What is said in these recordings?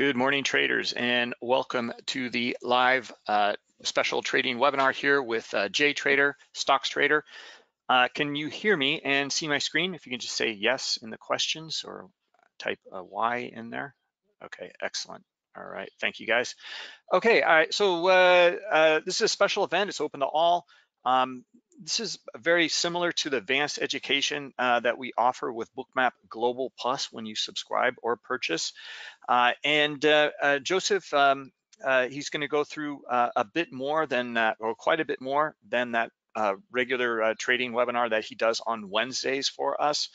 Good morning, traders, and welcome to the live uh, special trading webinar here with uh, Jay Trader, Stocks Trader. Uh, can you hear me and see my screen? If you can just say yes in the questions or type a Y in there. Okay, excellent. All right, thank you guys. Okay, all right, so uh, uh, this is a special event. It's open to all. Um, this is very similar to the advanced education uh, that we offer with Bookmap Global Plus when you subscribe or purchase. Uh, and uh, uh Joseph, um, uh, he's going to go through uh, a bit more than or quite a bit more than that regular trading webinar that he does on Wednesdays for us,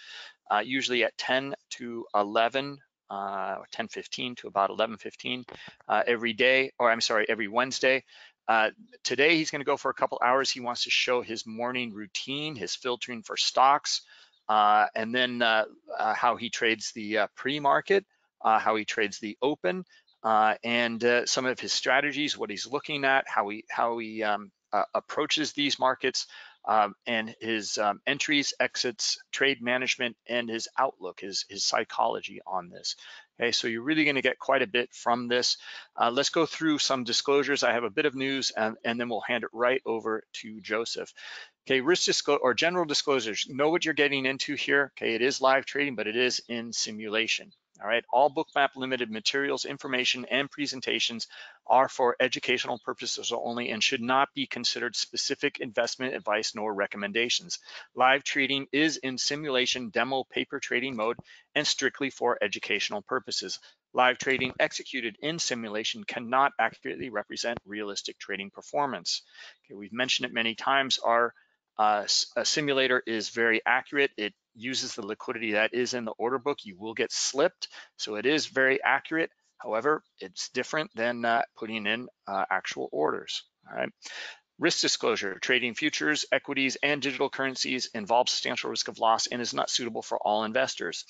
usually at 10 to 11 uh, 10:15 to about 11:15 uh, every day, or I'm sorry, every Wednesday. Uh, today, he's going to go for a couple hours. He wants to show his morning routine, his filtering for stocks, uh, and then uh, uh how he trades the uh, pre-market, uh, how he trades the open, and some of his strategies, what he's looking at, how he how he um, approaches these markets, um, and his um, entries, exits, trade management, and his outlook, his his psychology on this. Okay, so you're really gonna get quite a bit from this. Uh, let's go through some disclosures. I have a bit of news and, and then we'll hand it right over to Joseph. Okay, risk disclosure or general disclosures. Know what you're getting into here. Okay, it is live trading, but it is in simulation. All right, all Bookmap Limited materials, information, and presentations are for educational purposes only and should not be considered specific investment advice nor recommendations. Live trading is in simulation demo paper trading mode and strictly for educational purposes. Live trading executed in simulation cannot accurately represent realistic trading performance. Okay, we've mentioned it many times. Our uh, simulator is very accurate. It uses the liquidity that is in the order book, you will get slipped. So it is very accurate. However, it's different than uh, putting in uh, actual orders. All right. Risk disclosure, trading futures, equities, and digital currencies involves substantial risk of loss and is not suitable for all investors.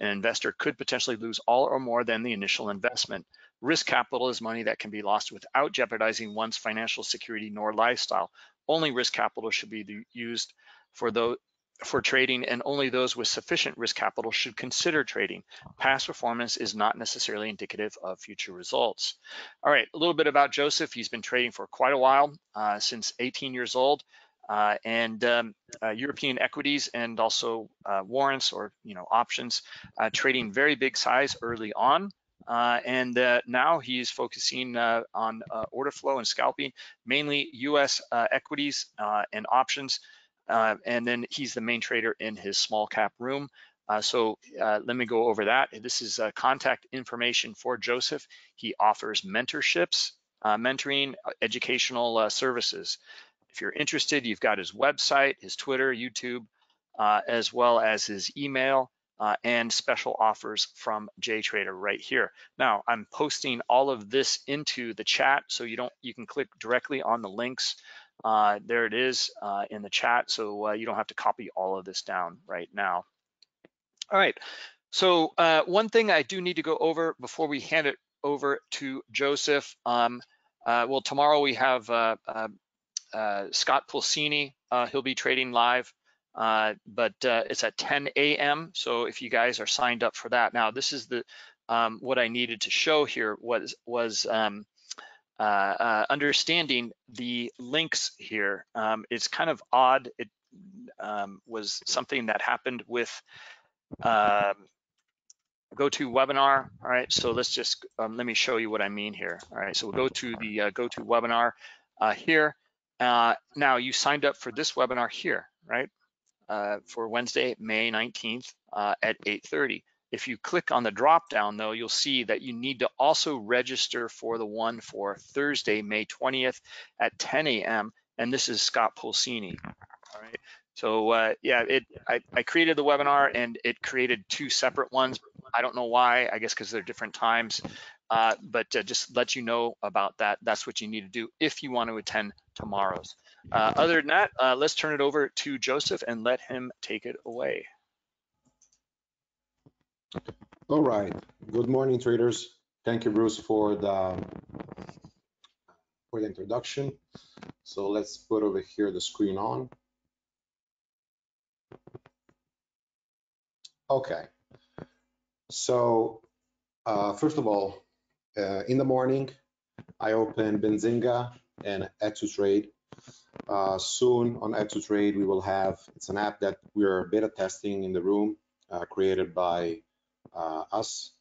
An investor could potentially lose all or more than the initial investment. Risk capital is money that can be lost without jeopardizing one's financial security nor lifestyle. Only risk capital should be used for those for trading and only those with sufficient risk capital should consider trading. Past performance is not necessarily indicative of future results. All right, a little bit about Joseph. He's been trading for quite a while, uh, since 18 years old, uh, and um, uh, European equities and also uh, warrants or you know options, uh, trading very big size early on. Uh, and now he's focusing on order flow and scalping, mainly U.S. equities and options. Uh, and then he's the main trader in his small cap room. Uh, so uh, let me go over that. This is uh, contact information for Joseph. He offers mentorships, uh, mentoring, uh, educational services. If you're interested, you've got his website, his Twitter, YouTube, as well as his email and special offers from JTrader right here. Now I'm posting all of this into the chat so you don't you can click directly on the links uh, there it is uh, in the chat, so uh, you don't have to copy all of this down right now. All right, so uh, one thing I do need to go over before we hand it over to Joseph. Um, uh, well, tomorrow we have Scott Pulcini. he'll be trading live, but it's at 10 a.m. So if you guys are signed up for that, now this is the um, what I needed to show here was was um, uh, uh, understanding the links here. Um, it's kind of odd. It um, was something that happened with uh, GoToWebinar. All right, so let's just, um, let me show you what I mean here. All right, so we'll go to the uh, GoToWebinar uh, here. Uh, now you signed up for this webinar here, right? For Wednesday, May 19th at 8.30. If you click on the drop down though, you'll see that you need to also register for the one for Thursday, May 20th at 10 a.m. And this is Scott Pulcini. All right. So uh, yeah, it I, I, created the webinar and it created two separate ones. I don't know why. I guess because they're different times. Uh, but uh, just let you know about that. That's what you need to do if you want to attend tomorrow's. Uh, other than that, uh, let's turn it over to Joseph and let him take it away. All right. Good morning, traders. Thank you, Bruce, for the for the introduction. So let's put over here the screen on. Okay. So uh, first of all, uh, in the morning, I open Benzinga and Add2Trade. Uh, soon on Add2Trade, we will have, it's an app that we're beta testing in the room, uh, created by us.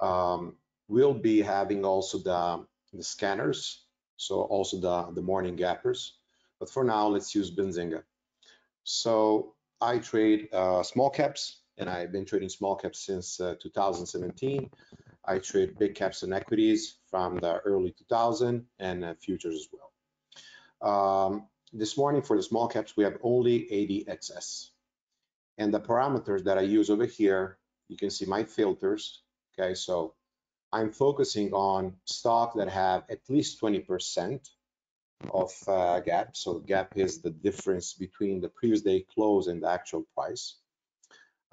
Um, we'll be having also the, the scanners, so also the, the morning gappers. But for now, let's use Benzinga. So I trade uh, small caps, and I've been trading small caps since uh, 2017. I trade big caps and equities from the early 2000 and uh, futures as well. Um, this morning for the small caps, we have only ADXS. And the parameters that I use over here, you can see my filters. Okay, so I'm focusing on stock that have at least 20% of uh, gap. So gap is the difference between the previous day close and the actual price.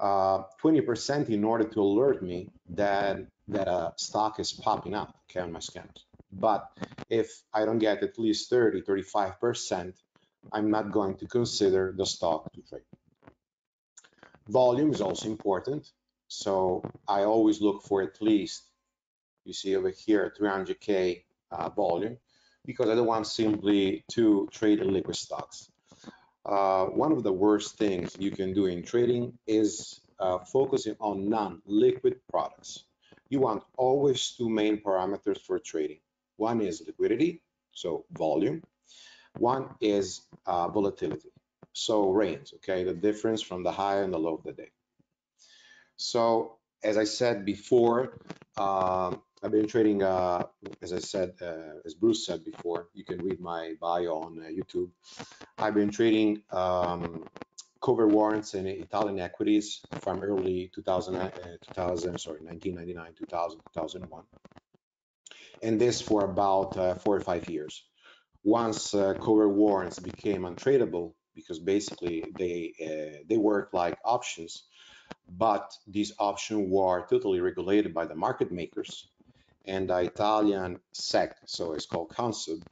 20% uh, in order to alert me that that a stock is popping up okay, on my scans. But if I don't get at least 30, 35%, I'm not going to consider the stock to trade. Volume is also important. So I always look for at least, you see over here, 300K uh, volume, because I don't want simply to trade in liquid stocks. Uh, one of the worst things you can do in trading is uh, focusing on non-liquid products. You want always two main parameters for trading. One is liquidity, so volume. One is uh, volatility, so range, okay, the difference from the high and the low of the day. So as I said before, um, I've been trading, uh, as I said, uh, as Bruce said before, you can read my bio on uh, YouTube. I've been trading um, cover warrants in Italian equities from early 2000, uh, 2000 sorry, 1999, 2000, 2001. And this for about uh, four or five years. Once uh, cover warrants became untradeable, because basically they they work like options, but these options were totally regulated by the market makers and the Italian SEC, so it's called Consob,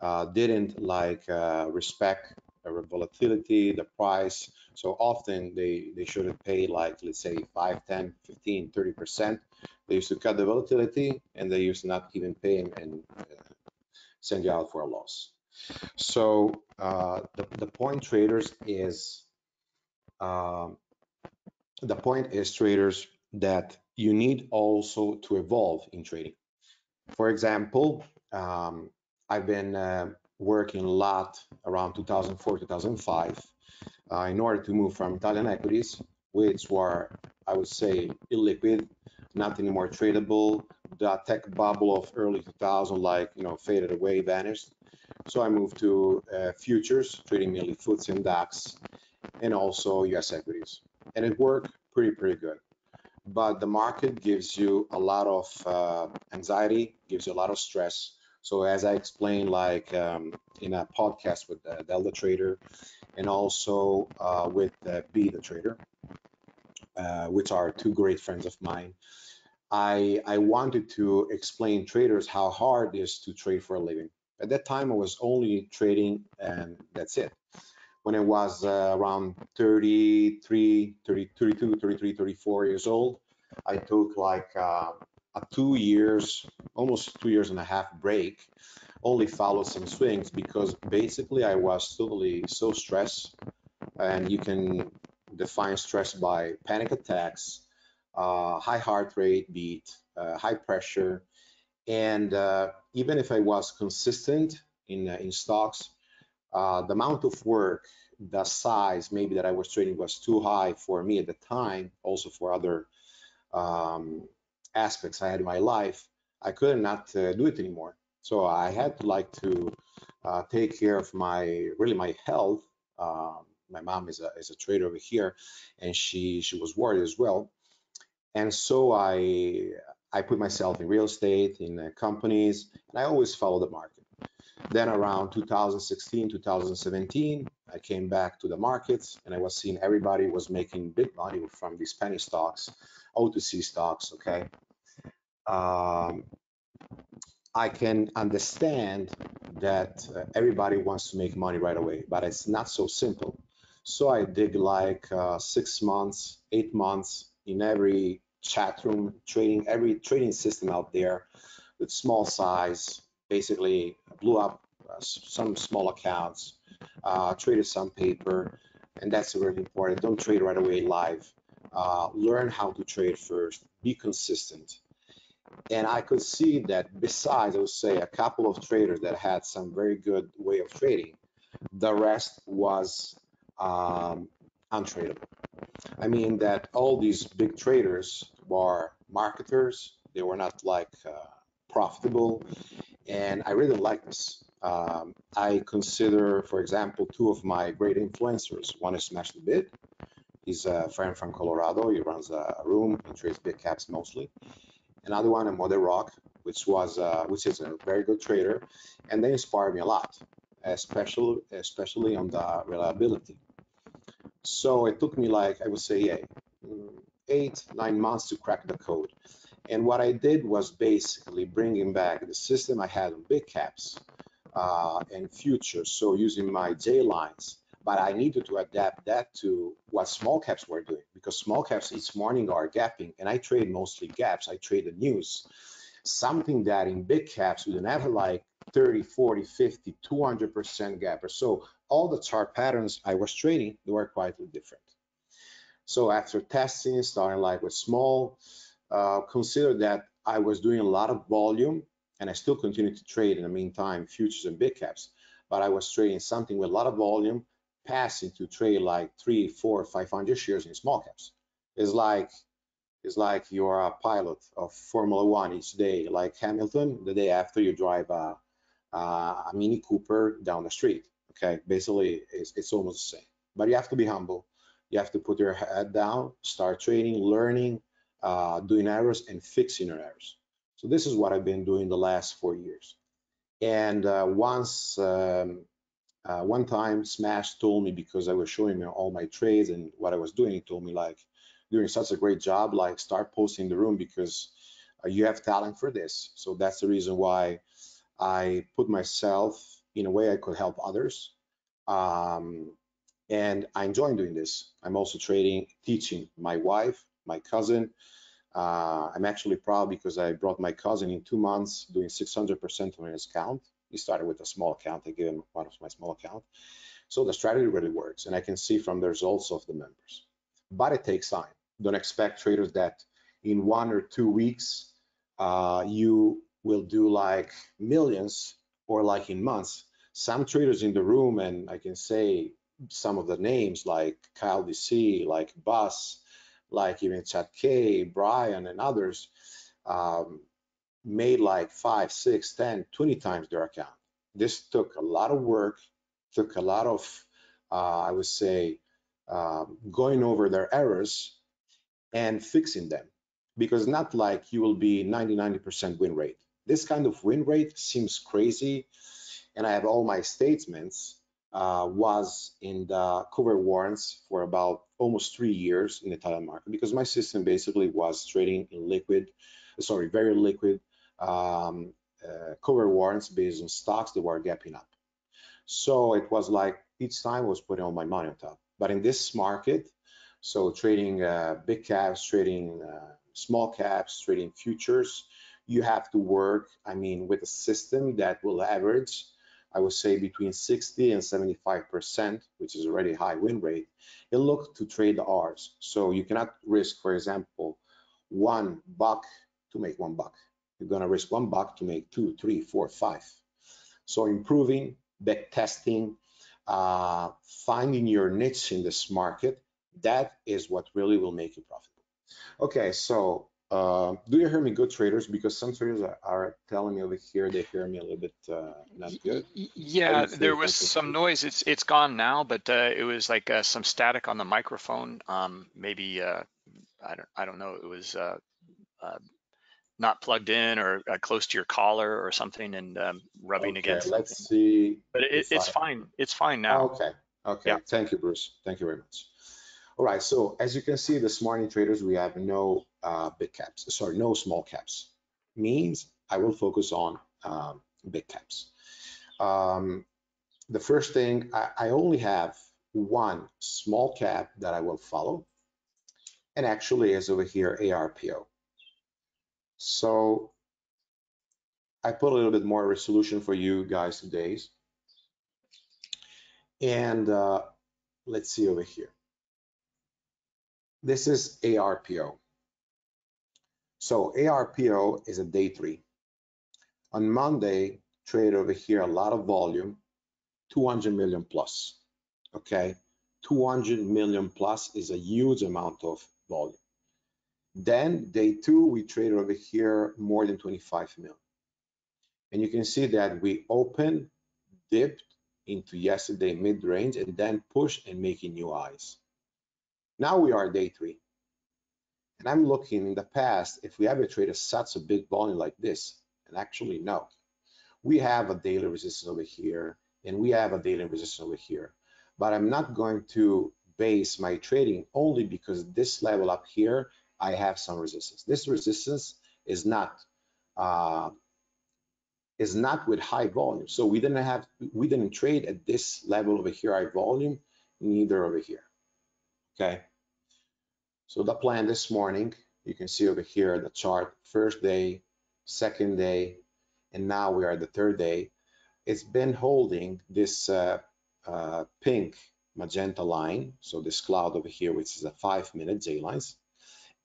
uh, didn't like uh, respect the volatility, the price. So often they, they should have paid like, let's say 5, 10, 15, 30%. They used to cut the volatility and they used not even pay and uh, send you out for a loss. So uh, the, the point traders is, um, the point is traders that you need also to evolve in trading. For example, um, I've been uh, working a lot around 2004, 2005 uh, in order to move from Italian equities, which were, I would say, illiquid, not anymore tradable. The tech bubble of early 2000, like, you know, faded away, vanished. So I moved to uh, futures, trading mainly FTSE and DAX, and also US equities. And it worked pretty, pretty good but the market gives you a lot of uh, anxiety, gives you a lot of stress. So as I explained, like um, in a podcast with uh, Delta Trader, and also uh, with uh, Be the Trader, uh, which are two great friends of mine, I I wanted to explain traders how hard it is to trade for a living. At that time, I was only trading, and that's it when I was uh, around 33, 30, 32, 33, 34 years old. I took like uh, a two years, almost two years and a half break, only followed some swings because basically I was totally so stressed. And you can define stress by panic attacks, uh, high heart rate beat, uh, high pressure. And uh, even if I was consistent in, uh, in stocks, uh, the amount of work, the size maybe that I was trading was too high for me at the time, also for other um, aspects I had in my life, I could not uh, do it anymore. So I had to like to uh, take care of my really my health. Um, my mom is a is a trader over here, and she she was worried as well. And so I I put myself in real estate in uh, companies, and I always follow the market. Then around 2016, 2017, I came back to the markets and I was seeing everybody was making big money from these penny stocks, OTC stocks, okay? Um, I can understand that uh, everybody wants to make money right away, but it's not so simple. So I dig like uh, six months, eight months in every chat room, trading, every trading system out there with small size, basically blew up uh, some small accounts, uh, traded some paper, and that's really important. Don't trade right away live. Uh, learn how to trade first, be consistent. And I could see that besides, I would say, a couple of traders that had some very good way of trading, the rest was um, untradeable. I mean that all these big traders were marketers. They were not like uh, profitable. And I really like this. Um, I consider, for example, two of my great influencers. One is Smash the Bid. He's a friend from Colorado. He runs a room and trades big caps mostly. Another one, a Mother Rock, which was uh, which is a very good trader, and they inspired me a lot, especially especially on the reliability. So it took me like I would say eight, nine months to crack the code. And what I did was basically bringing back the system I had on big caps uh, and futures. So using my J lines, but I needed to adapt that to what small caps were doing because small caps each morning are gapping and I trade mostly gaps. I trade the news, something that in big caps would never like 30, 40, 50, 200% gapper. So all the chart patterns I was trading, they were quite different. So after testing, starting like with small, uh, consider that I was doing a lot of volume and I still continue to trade in the meantime, futures and big caps, but I was trading something with a lot of volume, passing to trade like three, four, 500 shares in small caps. It's like, it's like you're a pilot of Formula One each day, like Hamilton, the day after you drive a, a Mini Cooper down the street. Okay, basically it's, it's almost the same, but you have to be humble. You have to put your head down, start trading, learning, uh, doing errors and fixing your errors. So this is what I've been doing the last four years. And uh, once, um, uh, one time Smash told me because I was showing him all my trades and what I was doing, he told me like, doing such a great job, like start posting the room because uh, you have talent for this. So that's the reason why I put myself in a way I could help others. Um, and I enjoy doing this. I'm also trading, teaching my wife, my cousin. Uh, I'm actually proud because I brought my cousin in two months doing 600% on his account. He started with a small account. I gave him one of my small account. So the strategy really works and I can see from the results of the members. But it takes time. Don't expect traders that in one or two weeks uh, you will do like millions or like in months. Some traders in the room, and I can say some of the names like Kyle DC, like Bus, like even Chad K, Brian, and others, um, made like five, six, 10, 20 times their account. This took a lot of work, took a lot of, uh, I would say, um, going over their errors and fixing them. Because not like you will be 90, 90% win rate. This kind of win rate seems crazy. And I have all my statements uh, was in the cover warrants for about almost three years in the Italian market because my system basically was trading in liquid, sorry, very liquid um, uh, cover warrants based on stocks that were gapping up. So it was like each time I was putting all my money on top. But in this market, so trading uh, big caps, trading uh, small caps, trading futures, you have to work, I mean, with a system that will average I would say between 60 and 75%, which is already high win rate, it look to trade the R's. So you cannot risk, for example, one buck to make one buck. You're gonna risk one buck to make two, three, four, five. So improving, back testing, uh, finding your niche in this market, that is what really will make you profitable. Okay, so uh, do you hear me good traders? Because some traders are, are, telling me over here they hear me a little bit uh, not good. Yeah, there was some noise. It's it's gone now, but uh, it was like uh, some static on the microphone. Um, maybe uh, I don't I don't know. It was uh, not plugged in or close to your collar or something and um, rubbing okay, against. Let's something. see. But it, it's I... fine. It's fine now. Okay. Okay. Yeah. Thank you, Bruce. Thank you very much. All right, so as you can see this morning traders, we have no uh, big caps, sorry, no small caps. Means I will focus on um, big caps. Um, the first thing, I, I only have one small cap that I will follow, and actually is over here ARPO. So I put a little bit more resolution for you guys today. And uh, let's see over here. This is ARPO. So ARPO is a day three. On Monday, trade over here, a lot of volume, 200 million plus, okay? 200 million plus is a huge amount of volume. Then day two, we traded over here more than 25 million. And you can see that we open, dipped into yesterday mid-range and then push and making new highs. Now we are day three. And I'm looking in the past, if we ever traded such a big volume like this, and actually no, we have a daily resistance over here and we have a daily resistance over here. But I'm not going to base my trading only because this level up here, I have some resistance. This resistance is not uh, is not with high volume. So we didn't have we didn't trade at this level over here high volume, neither over here. Okay. So the plan this morning, you can see over here the chart, first day, second day, and now we are the third day. It's been holding this uh, uh, pink magenta line, so this cloud over here, which is a five minute J lines,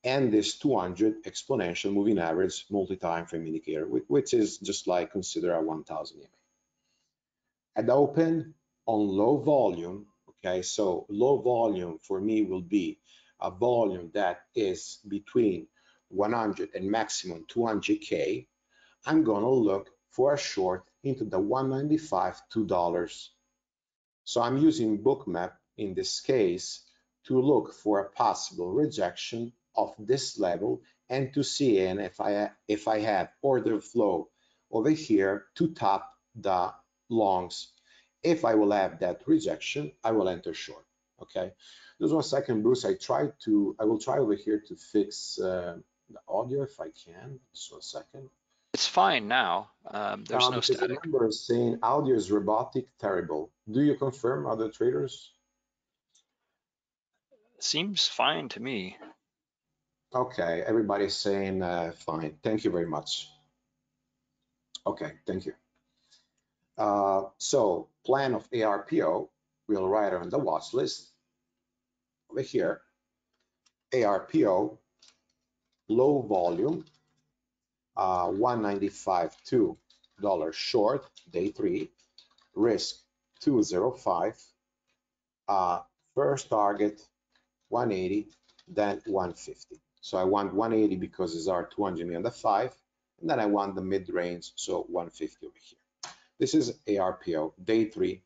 and this 200 exponential moving average multi-time frame indicator, which is just like consider a 1000 EMA. At the open on low volume, okay, so low volume for me will be a volume that is between 100 and maximum 200K, I'm gonna look for a short into the 195 $2. So I'm using bookmap in this case to look for a possible rejection of this level and to see and if I if I have order flow over here to top the longs. If I will have that rejection, I will enter short. Okay. Just one second, Bruce. I try to, I will try over here to fix uh, the audio if I can. Just one second. It's fine now. Um, there's um, no static. Number is saying audio is robotic, terrible. Do you confirm other traders? Seems fine to me. Okay, everybody's saying uh, fine. Thank you very much. Okay, thank you. Uh, so plan of ARPO, we'll write on the watch list over here, ARPO, low volume, uh, 195 dollars short, day three, risk 205, uh, first target 180, then 150. So I want 180 because it's our 200 million the five, and then I want the mid range, so 150 over here. This is ARPO, day three.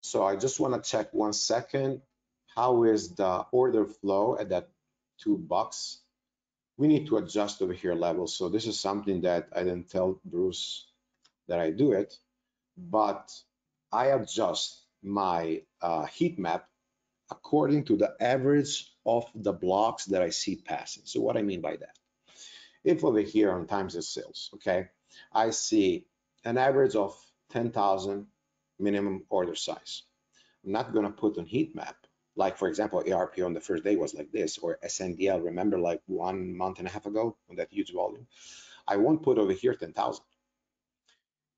So I just want to check one second how is the order flow at that two bucks? We need to adjust over here level. So this is something that I didn't tell Bruce that I do it, but I adjust my uh, heat map according to the average of the blocks that I see passing. So what I mean by that, if over here on times of sales, okay, I see an average of 10,000 minimum order size. I'm not going to put on heat map like for example, ARPO on the first day was like this, or SNDL, remember like one month and a half ago on that huge volume. I won't put over here 10,000.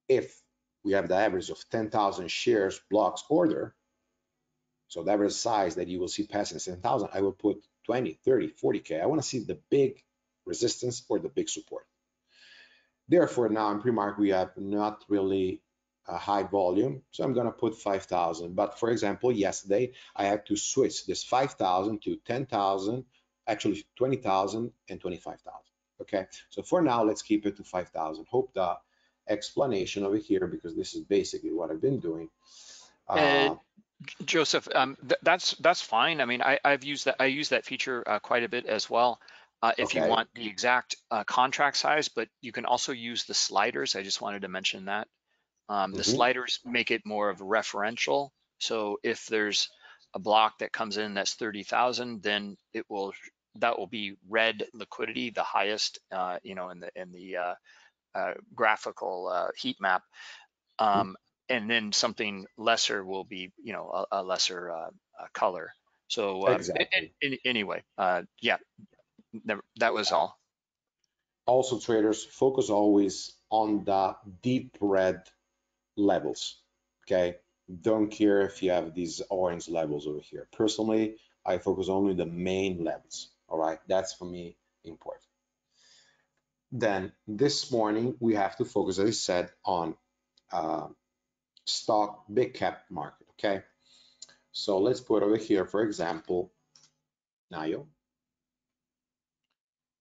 If we have the average of 10,000 shares blocks order, so the average size that you will see passing 10,000, I will put 20, 30, 40K. I want to see the big resistance or the big support. Therefore, now in pre-market, we have not really a high volume. So I'm going to put 5,000. But for example, yesterday I had to switch this 5,000 to 10,000, actually 20,000 and 25,000. Okay. So for now, let's keep it to 5,000. Hope the explanation over here, because this is basically what I've been doing. Uh, Joseph, um, th that's that's fine. I mean, I, have used that. I use that feature uh, quite a bit as well. Uh, if okay. you want the exact uh, contract size, but you can also use the sliders. I just wanted to mention that. Um, the mm -hmm. sliders make it more of a referential. So if there's a block that comes in that's 30,000, then it will that will be red liquidity, the highest, uh, you know, in the in the uh, uh, graphical uh, heat map. Mm-hmm. Um. And then something lesser will be, you know, a, a lesser uh, color. So uh, exactly. in, in, anyway, yeah, that was all. also traders focus always on the deep red levels, okay? Don't care if you have these orange levels over here. Personally, I focus only the main levels, all right? That's for me important. Then this morning, we have to focus, as I said, on uh, stock big cap market, okay? So let's put over here, for example, NIO.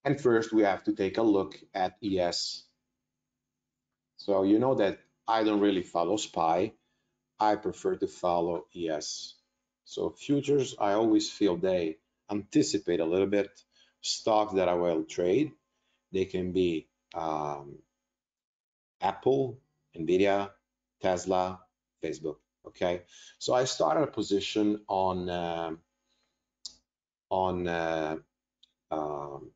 And first we have to take a look at ES. So you know that I don't really follow SPY. I prefer to follow ES. So futures, I always feel they anticipate a little bit stocks that I will trade. They can be um, Apple, Nvidia, Tesla, Facebook. Okay, so I started a position on uh, on uh, um,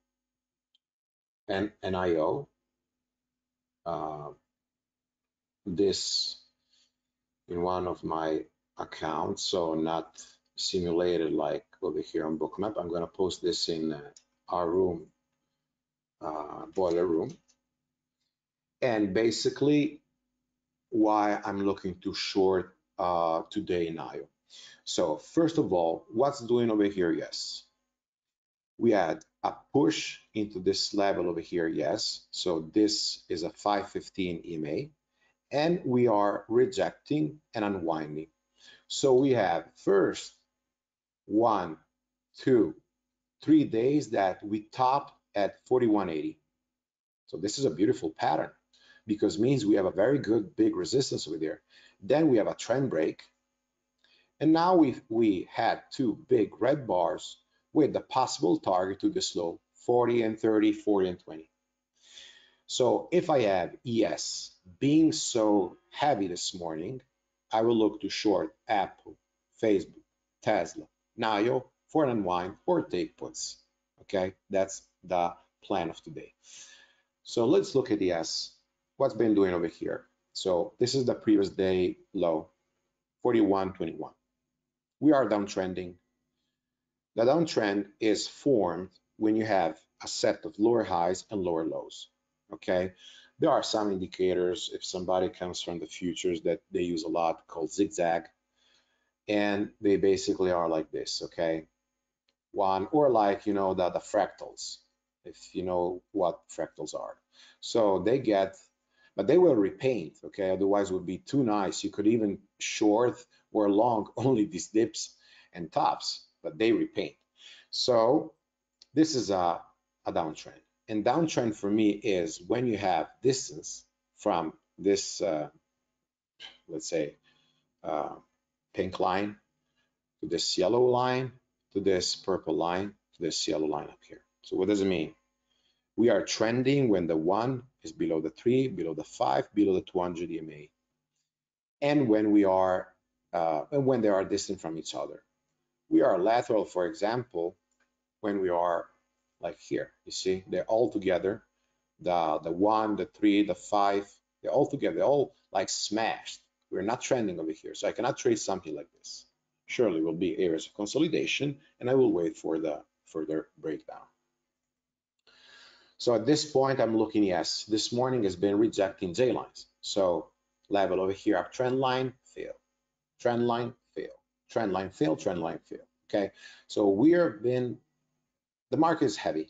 NIO. Uh, this in one of my accounts, so not simulated like over here on Bookmap. I'm going to post this in uh, our room, uh, boiler room. And basically, why I'm looking to short uh, today NIO. So first of all, what's doing over here? Yes, we had a push into this level over here. Yes, so this is a 515 EMA, and we are rejecting and unwinding. So we have first one, two, three days that we top at 4180. So this is a beautiful pattern because means we have a very good big resistance over there. Then we have a trend break. And now we we had two big red bars with the possible target to the slow 40 and 30, 40 and 20. So if I have ES being so heavy this morning, I will look to short Apple, Facebook, Tesla, NIO for an unwind or take puts. Okay, that's the plan of today. So let's look at ES what's been doing over here. So this is the previous day low, 41.21. We are downtrending. The downtrend is formed when you have a set of lower highs and lower lows, okay? There are some indicators, if somebody comes from the futures that they use a lot called zigzag, and they basically are like this, okay? One, or like, you know, the, the fractals, if you know what fractals are. So they get but they will repaint, okay? Otherwise would be too nice. You could even short or long only these dips and tops, but they repaint. So this is a, a downtrend. And downtrend for me is when you have distance from this, uh, let's say, uh, pink line to this yellow line to this purple line to this yellow line up here. So what does it mean? We are trending when the one is below the three, below the five, below the 200 EMA. And when we are, uh, and when they are distant from each other. We are lateral, for example, when we are like here, you see, they're all together. The, the one, the three, the five, they're all together, they're all like smashed. We're not trending over here. So I cannot trade something like this. Surely will be areas of consolidation and I will wait for the further breakdown. So at this point, I'm looking, yes, this morning has been rejecting J lines. So level over here, up trend line, fail, trend line, fail, trend line, fail, trend line, fail. Okay, so we are been, the market is heavy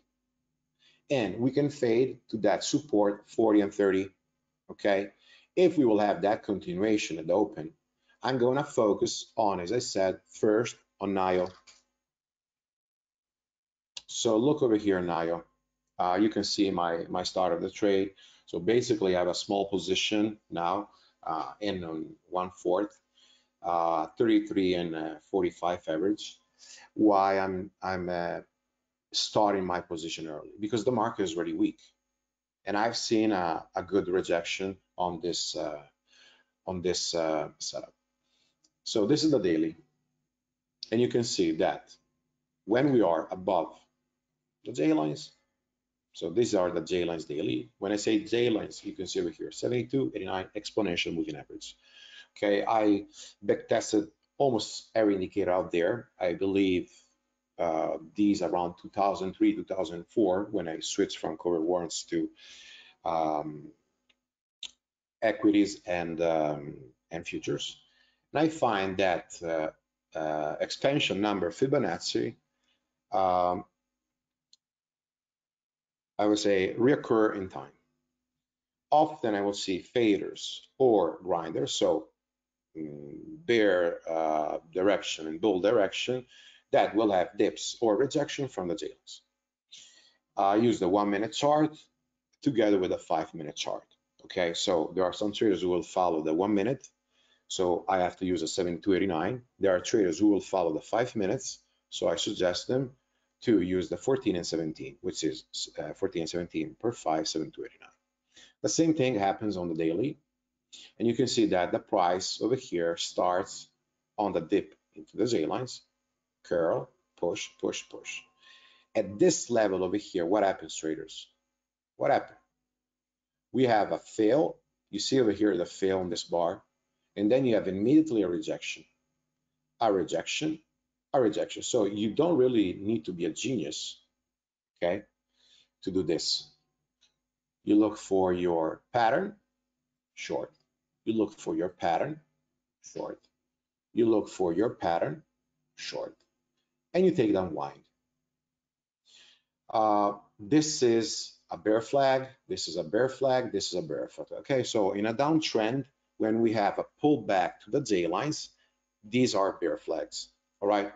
and we can fade to that support 40 and 30. Okay, if we will have that continuation at the open, I'm going to focus on, as I said, first on NIO. So look over here, NIO uh, you can see my, my start of the trade. So basically I have a small position now uh, in on one fourth, uh, 33 and uh, 45 average. Why I'm, I'm uh, starting my position early because the market is really weak. And I've seen a, a good rejection on this, uh, on this setup. So this is the daily. And you can see that when we are above the J lines, so these are the J lines daily. When I say J lines, you can see over here, 72, 89 exponential moving average. Okay, I back tested almost every indicator out there. I believe uh, these around 2003, 2004, when I switched from covered warrants to um, equities and um, and futures. And I find that uh, uh, expansion number Fibonacci, um, I would say reoccur in time. Often I will see faders or grinders, so mm, bear uh, direction and bull direction that will have dips or rejection from the tails. I use the one minute chart together with a five minute chart. Okay, so there are some traders who will follow the one minute. So I have to use a 7289. There are traders who will follow the five minutes. So I suggest them to use the 14 and 17, which is uh, 14 and 17 per 5, 7289. The same thing happens on the daily. And you can see that the price over here starts on the dip into the J lines, curl, push, push, push. At this level over here, what happens, traders? What happened? we have a fail. You see over here the fail in this bar, and then you have immediately a rejection, a rejection, a rejection. So you don't really need to be a genius, okay, to do this. You look for your pattern, short. You look for your pattern, short. You look for your pattern, short. And you take down wind. Uh, this is a bear flag, this is a bear flag, this is a bear flag. Okay, so in a downtrend, when we have a pullback to the J lines, these are bear flags. All right.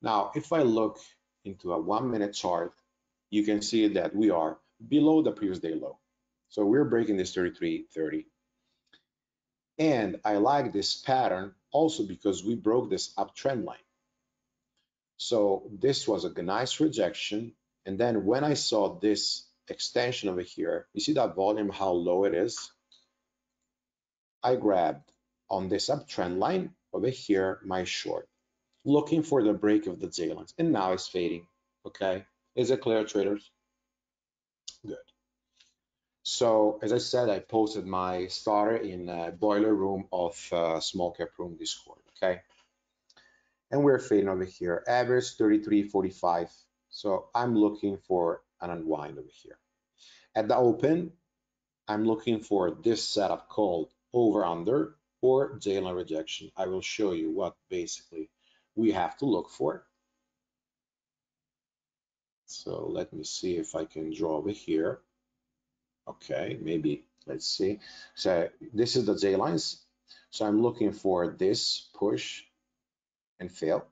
Now, if I look into a one minute chart, you can see that we are below the previous day low. So we're breaking this 33.30. And I like this pattern also because we broke this uptrend line. So this was a nice rejection and then when I saw this extension over here, you see that volume, how low it is? I grabbed on this uptrend line over here, my short, looking for the break of the J lines. And now it's fading, okay? Is it clear, traders? Good. So as I said, I posted my starter in a boiler room of uh, small cap room Discord, okay? And we're fading over here, average 33.45 so I'm looking for an unwind over here. At the open, I'm looking for this setup called over under or J line rejection. I will show you what basically we have to look for. So let me see if I can draw over here. Okay, maybe let's see. So this is the J lines. So I'm looking for this push and fail.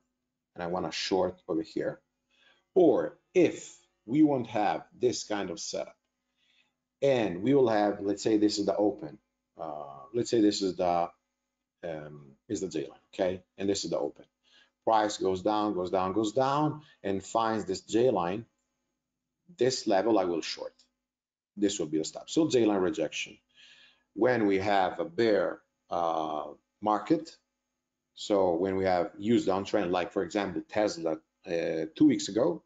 And I want a short over here. Or if we won't have this kind of setup, and we will have, let's say this is the open, uh, let's say this is the um, is the J line, okay, and this is the open. Price goes down, goes down, goes down, and finds this J line. This level I will short. This will be the stop. So J line rejection. When we have a bear uh, market, so when we have used downtrend, like for example Tesla uh, two weeks ago,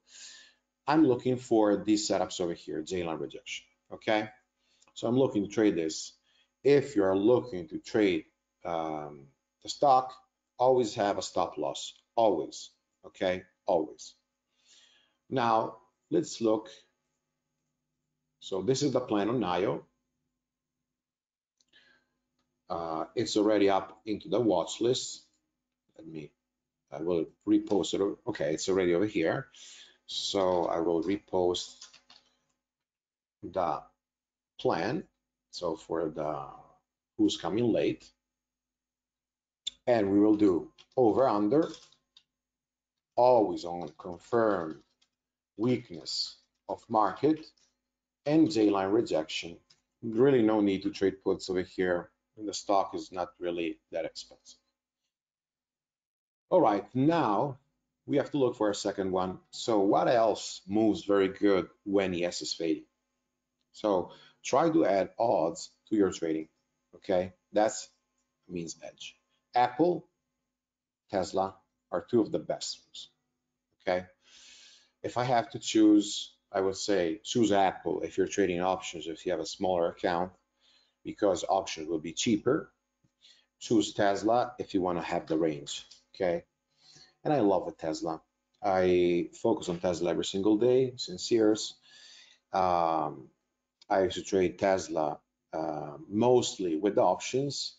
I'm looking for these setups over here, J-line rejection, okay? So I'm looking to trade this. If you're looking to trade um, the stock, always have a stop loss, always, okay? Always. Now, let's look. So this is the plan on NIO. Uh, it's already up into the watch list. Let me I will repost it. Okay, it's already over here. So I will repost the plan. So for the who's coming late. And we will do over under, always on confirm weakness of market and J-line rejection. Really no need to trade puts over here. And the stock is not really that expensive. All right, now we have to look for a second one. So what else moves very good when ES is fading? So try to add odds to your trading, okay? That's means edge. Apple, Tesla are two of the best ones, okay? If I have to choose, I would say choose Apple if you're trading options, if you have a smaller account, because options will be cheaper. Choose Tesla if you want to have the range okay? And I love a Tesla. I focus on Tesla every single day since years. Um, I used to trade Tesla uh, mostly with the options.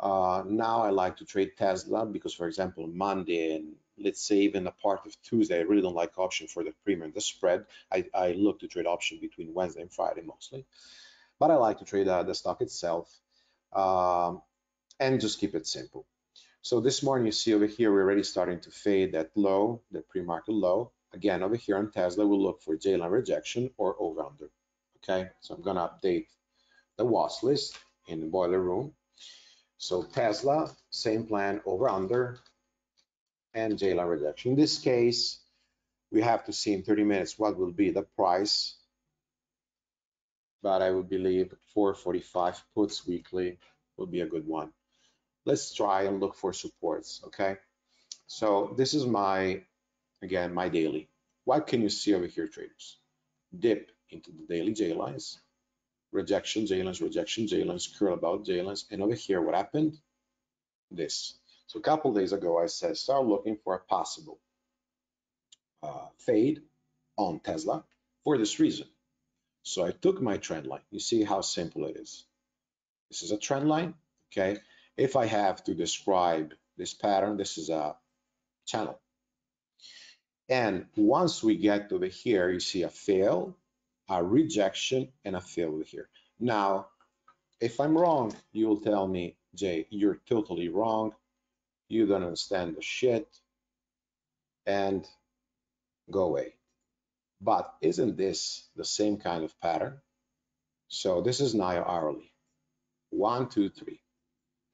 Uh, now I like to trade Tesla because, for example, Monday and let's say even a part of Tuesday, I really don't like option for the premium, the spread. I, I look to trade option between Wednesday and Friday mostly, but I like to trade uh, the stock itself um, and just keep it simple. So this morning you see over here, we're already starting to fade that low, the pre-market low. Again, over here on Tesla, we'll look for J line rejection or over under. Okay, so I'm gonna update the watch list in the boiler room. So Tesla, same plan, over under, and J line rejection. In this case, we have to see in 30 minutes what will be the price. But I would believe 445 puts weekly will be a good one let's try and look for supports, okay? So this is my, again, my daily. What can you see over here, traders? Dip into the daily J lines, rejection J lines, rejection J lines, curl about J lines, and over here, what happened? This. So a couple days ago, I said, start looking for a possible uh, fade on Tesla for this reason. So I took my trend line. You see how simple it is. This is a trend line, okay? If I have to describe this pattern, this is a channel. And once we get over here, you see a fail, a rejection, and a fail over here. Now, if I'm wrong, you will tell me, Jay, you're totally wrong. You don't understand the shit. And go away. But isn't this the same kind of pattern? So this is NIO hourly. One, two, three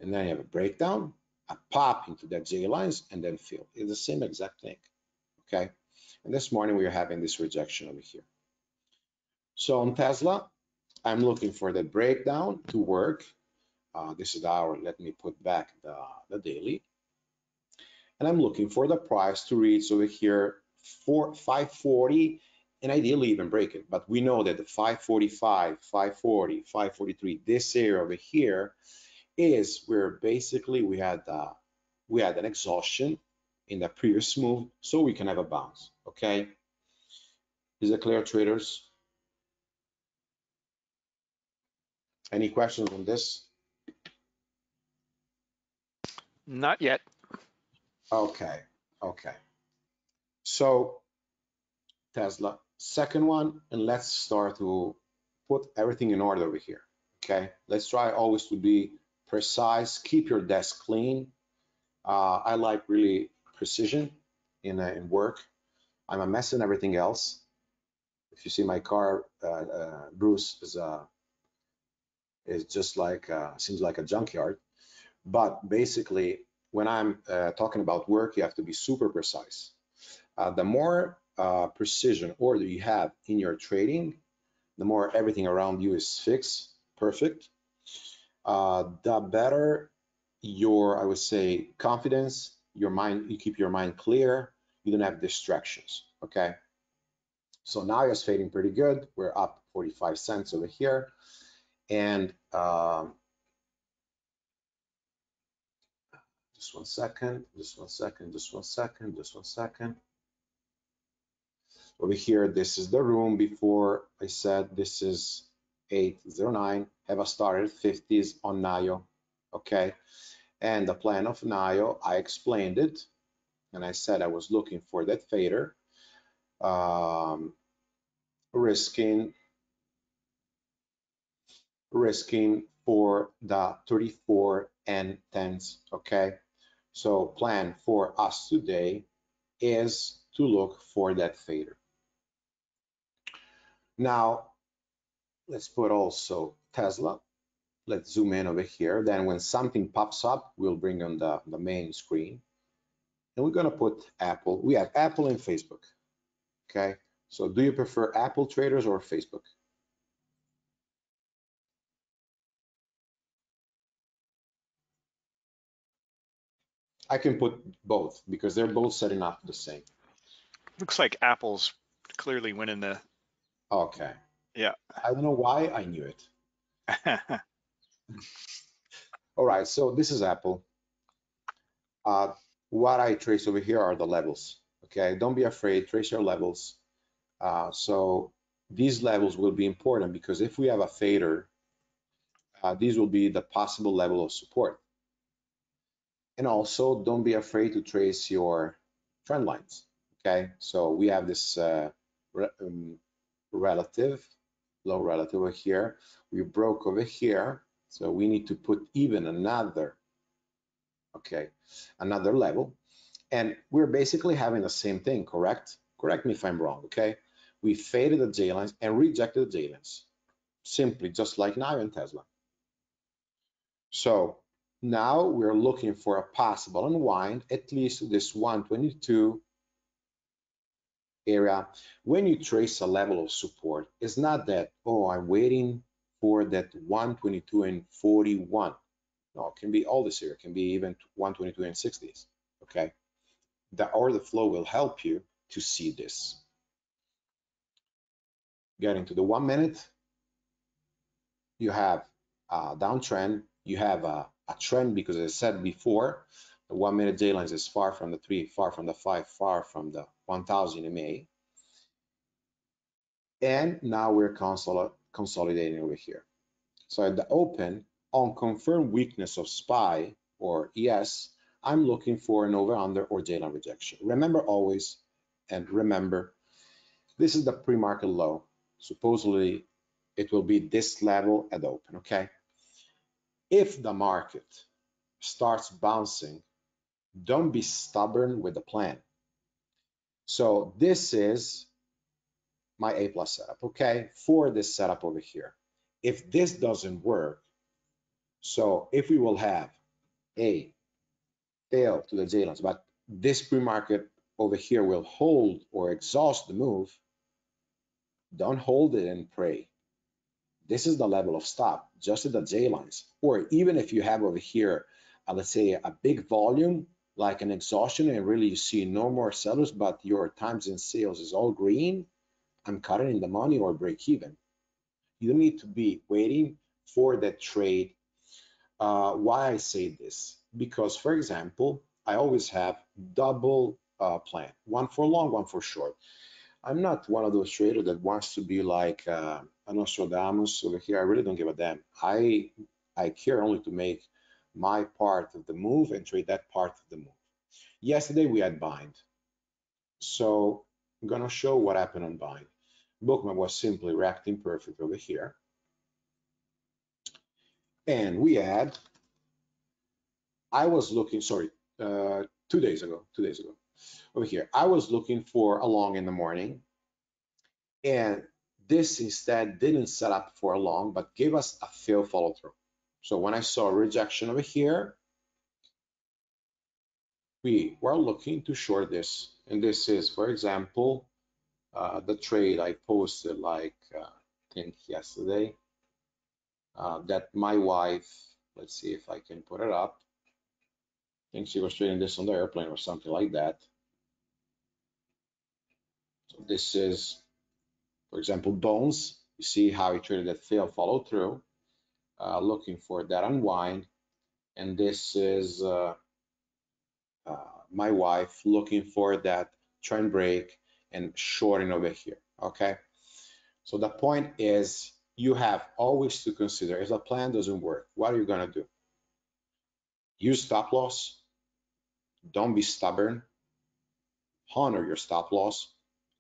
and then you have a breakdown, a pop into that J lines, and then fill. It's the same exact thing, okay? And this morning we are having this rejection over here. So on Tesla, I'm looking for the breakdown to work. Uh, this is our, let me put back the, the daily. And I'm looking for the price to reach over here for 540 and ideally even break it. But we know that the 545, 540, 543, this area over here is where basically we had uh, we had an exhaustion in the previous move, so we can have a bounce. Okay, is it clear, traders? Any questions on this? Not yet. Okay, okay. So Tesla, second one, and let's start to put everything in order over here. Okay, let's try always to be precise, keep your desk clean. Uh, I like really precision in, uh, in work. I'm a mess in everything else. If you see my car, uh, uh Bruce is uh, is just like uh, seems like a junkyard. But basically, when I'm talking about work, you have to be super precise. the more precision order you have in your trading, the more everything around you is fixed, perfect, uh, the better your, I would say, confidence, your mind, you keep your mind clear, you don't have distractions, okay? So now it's fading pretty good. We're up 45 cents over here. And um, just one second, just one second, just one second, just one second. Over here, this is the room before I said this is 809 have a started 50s on NIO, okay? And the plan of NIO, I explained it, and I said I was looking for that fader, um, risking, risking for the 34 and 10s, okay? So plan for us today is to look for that fader. Now, let's put also Tesla. Let's zoom in over here. Then when something pops up, we'll bring on the, the main screen. And we're gonna put Apple. We have Apple and Facebook, okay? So do you prefer Apple traders or Facebook? I can put both because they're both setting up the same. Looks like Apple's clearly winning the. Okay. Yeah. I don't know why I knew it. All right, so this is Apple. Uh, what I trace over here are the levels, Okay, don't be afraid, trace your levels. Uh, so these levels will be important because if we have a fader, uh, these will be the possible level of support. And also don't be afraid to trace your trend lines. Okay, so we have this uh, re um, relative, low relative over here. We broke over here. So we need to put even another, okay, another level. And we're basically having the same thing, correct? Correct me if I'm wrong, okay? We faded the J lines and rejected the J lines. Simply just like now in Tesla. So now we're looking for a possible unwind, at least this 122 area. When you trace a level of support, it's not that, oh, I'm waiting for that 122 and 41. No, it can be all this area, it can be even 122 and 60s, okay? The order flow will help you to see this. Getting to the one minute, you have a downtrend, you have a, a trend because as I said before, the one minute J lines is far from the three, far from the five, far from the 1000 MA. And now we're consolidating over here. So at the open, on confirmed weakness of SPY or ES, I'm looking for an over under or line rejection. Remember always, and remember, this is the pre-market low. Supposedly it will be this level at the open, okay? If the market starts bouncing, don't be stubborn with the plan. So this is my A plus setup, okay, for this setup over here. If this doesn't work, so if we will have A tail to the J lines, but this pre-market over here will hold or exhaust the move, don't hold it and pray. This is the level of stop, just at the J lines. Or even if you have over here, uh, let's say a big volume, like an exhaustion, and really you see no more sellers, but your times in sales is all green, I'm cutting in the money or break even. You don't need to be waiting for that trade. Uh, why I say this? Because, for example, I always have double uh, plan, one for long, one for short. I'm not one of those traders that wants to be like uh, a Nostradamus over here. I really don't give a damn. I I care only to make my part of the move and trade that part of the move. Yesterday we had bind. So I'm gonna show what happened on bind. Bookmap was simply reacting perfect over here. And we had, I was looking, sorry, uh, two days ago, two days ago, over here, I was looking for a long in the morning. And this instead didn't set up for a long, but gave us a fail follow through. So when I saw rejection over here, we were looking to short this. And this is, for example, uh, the trade I posted like uh, I think yesterday uh, that my wife, let's see if I can put it up. I think she was trading this on the airplane or something like that. So this is, for example, Bones. You see how he traded that fail follow through, uh, looking for that unwind. And this is uh, uh, my wife looking for that trend break and shorting over here, okay? So the point is you have always to consider if the plan doesn't work, what are you gonna do? Use stop loss, don't be stubborn, honor your stop loss,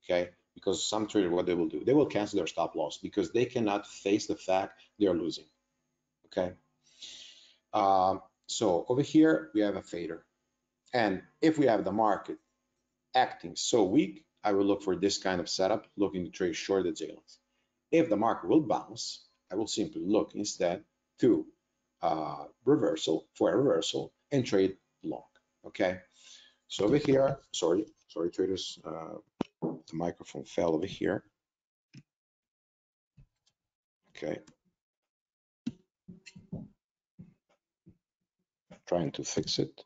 okay? Because some traders, what they will do, they will cancel their stop loss because they cannot face the fact they are losing, okay? Um, so over here, we have a fader. And if we have the market acting so weak, I will look for this kind of setup, looking to trade short the J-lines. If the market will bounce, I will simply look instead to uh, reversal for a reversal and trade long. Okay. So over here, sorry, sorry traders, uh, the microphone fell over here. Okay. Trying to fix it.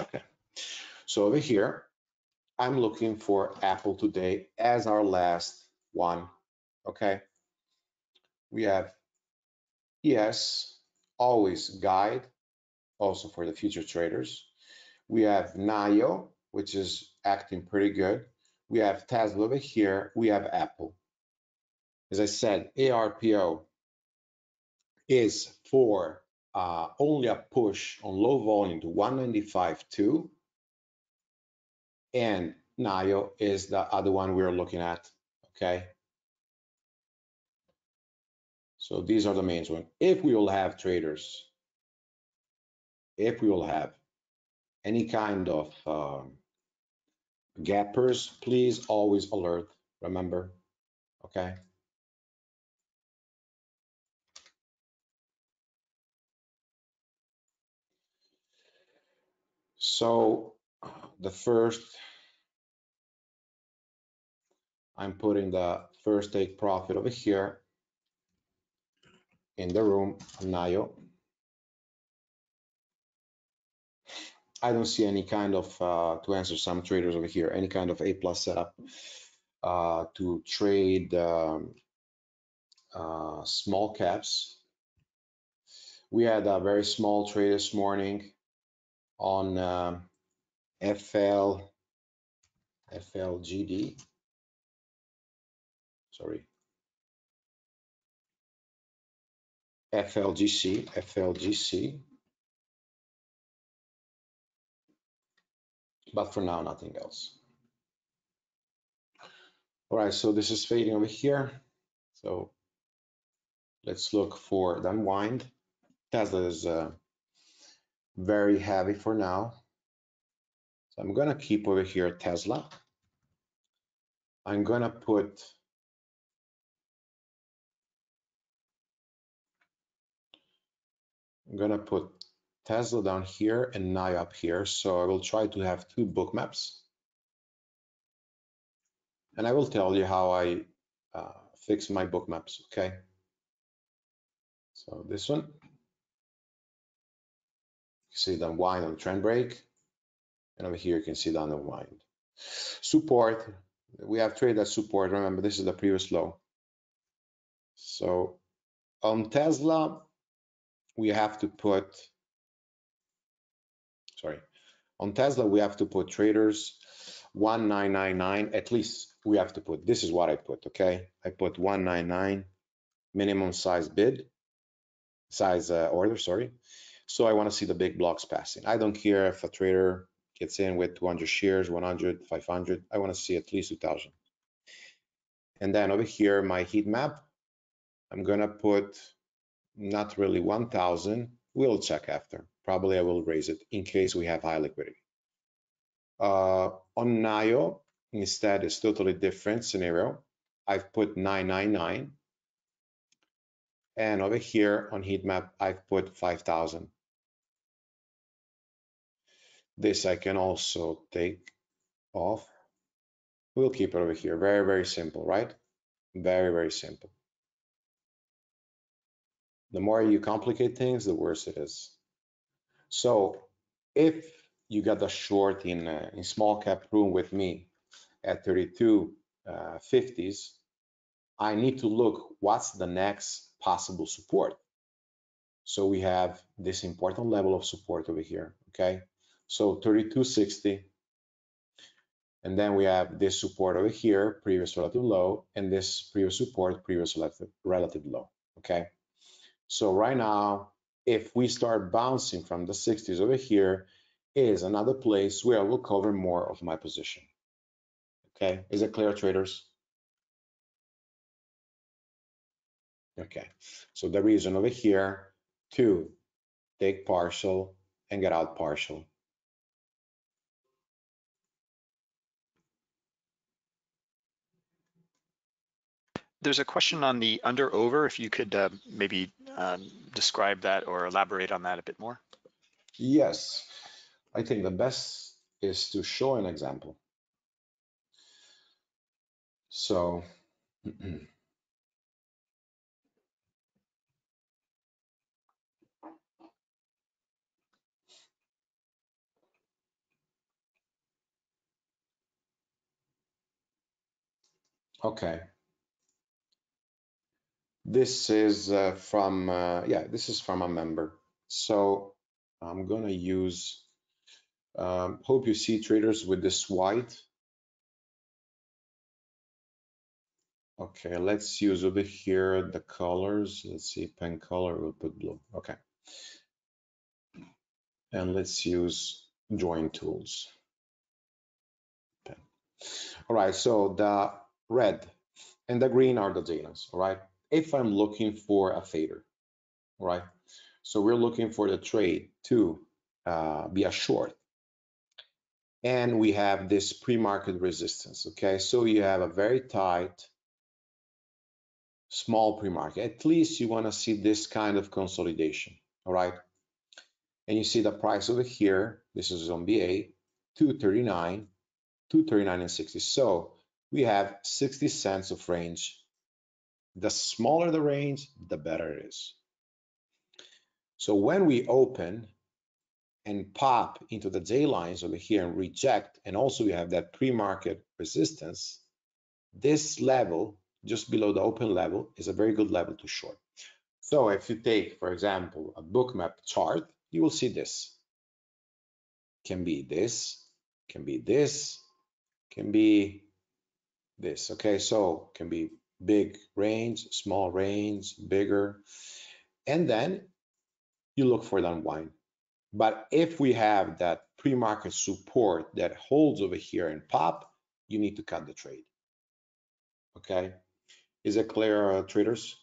Okay. So over here, I'm looking for Apple today as our last one, okay? We have ES, always guide, also for the future traders. We have NIO, which is acting pretty good. We have Tesla over here. We have Apple. As I said, ARPO is for uh, only a push on low volume to 195.2. And NIO is the other one we're looking at, okay? So these are the main ones. If we will have traders, if we will have any kind of um, gappers, please always alert, remember, okay? So the first, I'm putting the first take profit over here in the room, NIO. I don't see any kind of, uh, to answer some traders over here, any kind of A plus setup uh, to trade um, uh, small caps. We had a very small trade this morning on um, FL, FLGD. Sorry. FLGC, FLGC. But for now, nothing else. All right, so this is fading over here. So let's look for the unwind. Tesla is uh, very heavy for now. So I'm gonna keep over here Tesla. I'm gonna put I'm gonna put Tesla down here and NIO up here. So I will try to have two Bookmaps. And I will tell you how I uh, fix my Bookmaps, okay? So this one, see the unwind on trend break. And over here, you can see the unwind. Support, we have traded at support. Remember, this is the previous low. So on Tesla, we have to put sorry, on Tesla, we have to put traders 1999, at least we have to put, this is what I put, okay? I put 199 minimum size bid, size uh, order, sorry. So I wanna see the big blocks passing. I don't care if a trader gets in with 200 shares, 100, 500, I wanna see at least 2000. And then over here, my heat map, I'm gonna put not really 1000, we'll check after probably I will raise it in case we have high liquidity. Uh, on NIO, instead, it's totally different scenario. I've put 999. And over here on heat map, I've put 5,000. This I can also take off. We'll keep it over here. Very, very simple, right? Very, very simple. The more you complicate things, the worse it is. So if you got the short in, uh, in small cap room with me at 32 uh, 50s, I need to look what's the next possible support. So we have this important level of support over here, okay? So 3260, and then we have this support over here, previous relative low, and this previous support, previous relative, relative low, okay? So right now, if we start bouncing from the 60s over here is another place where I will cover more of my position. Okay, is it clear traders? Okay, so the reason over here to take partial and get out partial. There's a question on the under over, if you could uh, maybe um, describe that or elaborate on that a bit more. Yes, I think the best is to show an example. So, okay. This is uh, from, uh, yeah, this is from a member. So I'm gonna use Um, hope you see traders with this white. Okay, let's use over here the colors. Let's see, pen color, we'll put blue. Okay. And let's use drawing tools. Pen. All right, so the red and the green are the dailies, all right? If I'm looking for a fader, right? So we're looking for the trade to uh, be a short. And we have this pre-market resistance, okay? So you have a very tight, small pre-market. At least you wanna see this kind of consolidation, all right? And you see the price over here, this is on BA, 239, 239 and 60. So we have 60 cents of range. The smaller the range, the better it is. So when we open and pop into the J lines over here and reject, and also we have that pre-market resistance, this level, just below the open level, is a very good level to short. So if you take, for example, a bookmap chart, you will see this. Can be this, can be this, can be this. Okay, so can be big range, small range, bigger. And then you look for the unwind. But if we have that pre-market support that holds over here and pop, you need to cut the trade. Okay, is it clear, uh, traders?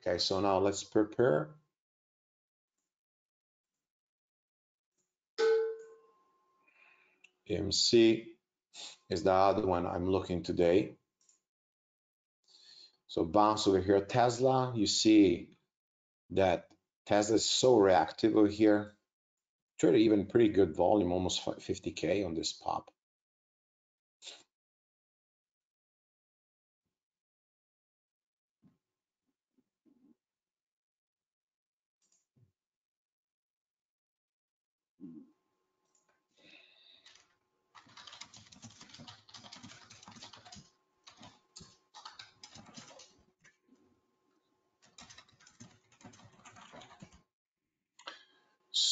Okay, so now let's prepare. MC is the other one I'm looking today. So bounce over here, Tesla, you see that Tesla is so reactive over here. Traded even pretty good volume, almost 50K on this pop.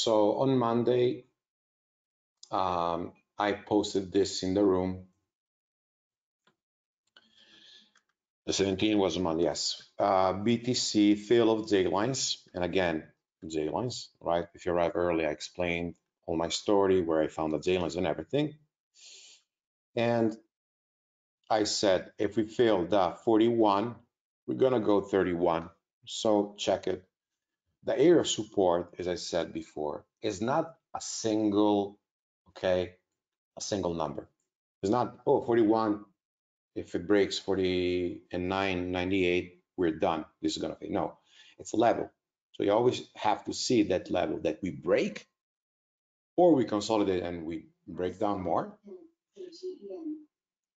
So on Monday, um, I posted this in the room. The 17 was on Monday, yes. Uh, BTC fill of J lines, and again, J lines, right? If you arrive early, I explained all my story where I found the J lines and everything. And I said, if we fail the 41, we're gonna go 31. So check it the area of support, as I said before, is not a single, okay, a single number. It's not, oh, 41, if it breaks 40 and 9, 98, we're done. This is gonna be, no, it's a level. So you always have to see that level that we break or we consolidate and we break down more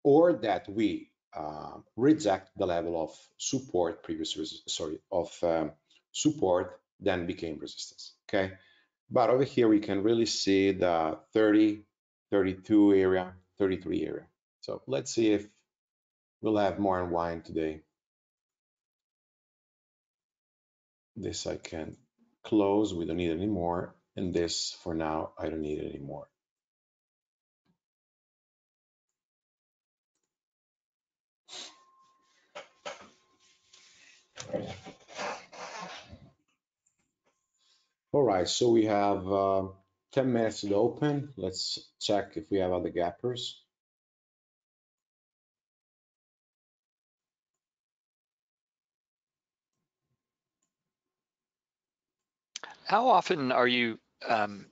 or that we uh, reject the level of support previous, sorry, of um, support then became resistance, okay? But over here, we can really see the 30, 32 area, 33 area. So let's see if we'll have more unwind today. This I can close, we don't need any more. And this, for now, I don't need anymore. All right, so we have uh, 10 minutes to open. Let's check if we have other gappers. How often are you um,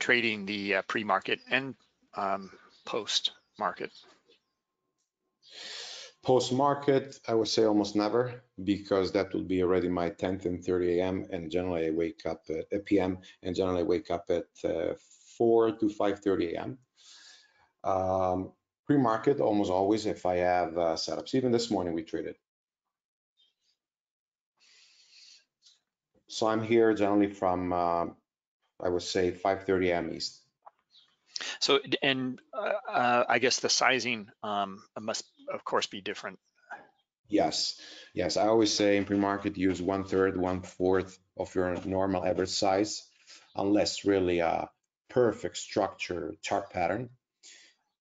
trading the uh, pre-market and um, post-market? Post market, I would say almost never because that would be already my 10th and 30 a.m. and generally I wake up at, at p.m. and generally I wake up at uh, 4 to 5:30 a.m. Um, pre-market almost always if I have uh, setups. Even this morning we traded. So I'm here generally from uh, I would say 5:30 a.m. East. So, and uh, uh, I guess the sizing um, must, of course, be different. Yes, yes. I always say in pre-market use one third, one fourth of your normal average size, unless really a perfect structure chart pattern.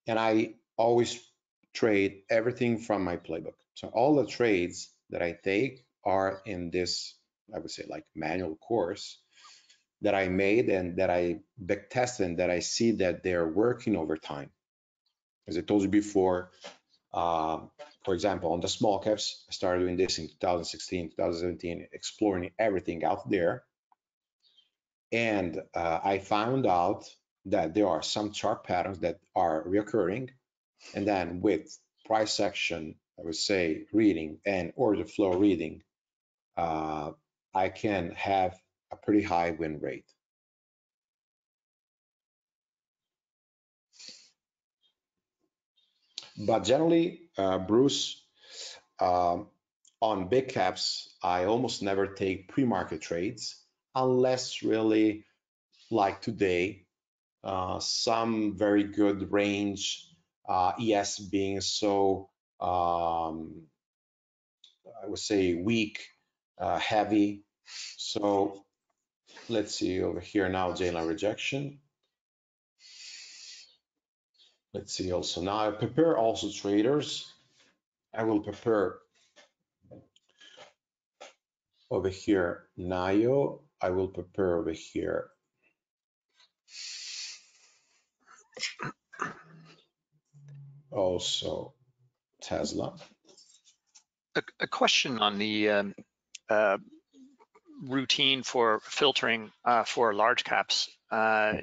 And I always trade everything from my playbook. So all the trades that I take are in this, I would say like manual course that I made and that I back tested and that I see that they're working over time. As I told you before, uh, for example, on the small caps, I started doing this in 2016, 2017, exploring everything out there. And uh, I found out that there are some chart patterns that are reoccurring. And then with price action, I would say reading and order flow reading, uh, I can have a pretty high win rate. But generally, uh, Bruce, um, on big caps, I almost never take pre-market trades unless really like today, uh, some very good range, uh, ES being so, um, I would say weak, uh, heavy. So let's see over here now, J-line rejection. Let's see also now I prepare also traders. I will prepare over here NIO. I will prepare over here also Tesla. A, a question on the um, uh, routine for filtering uh, for large caps. Uh,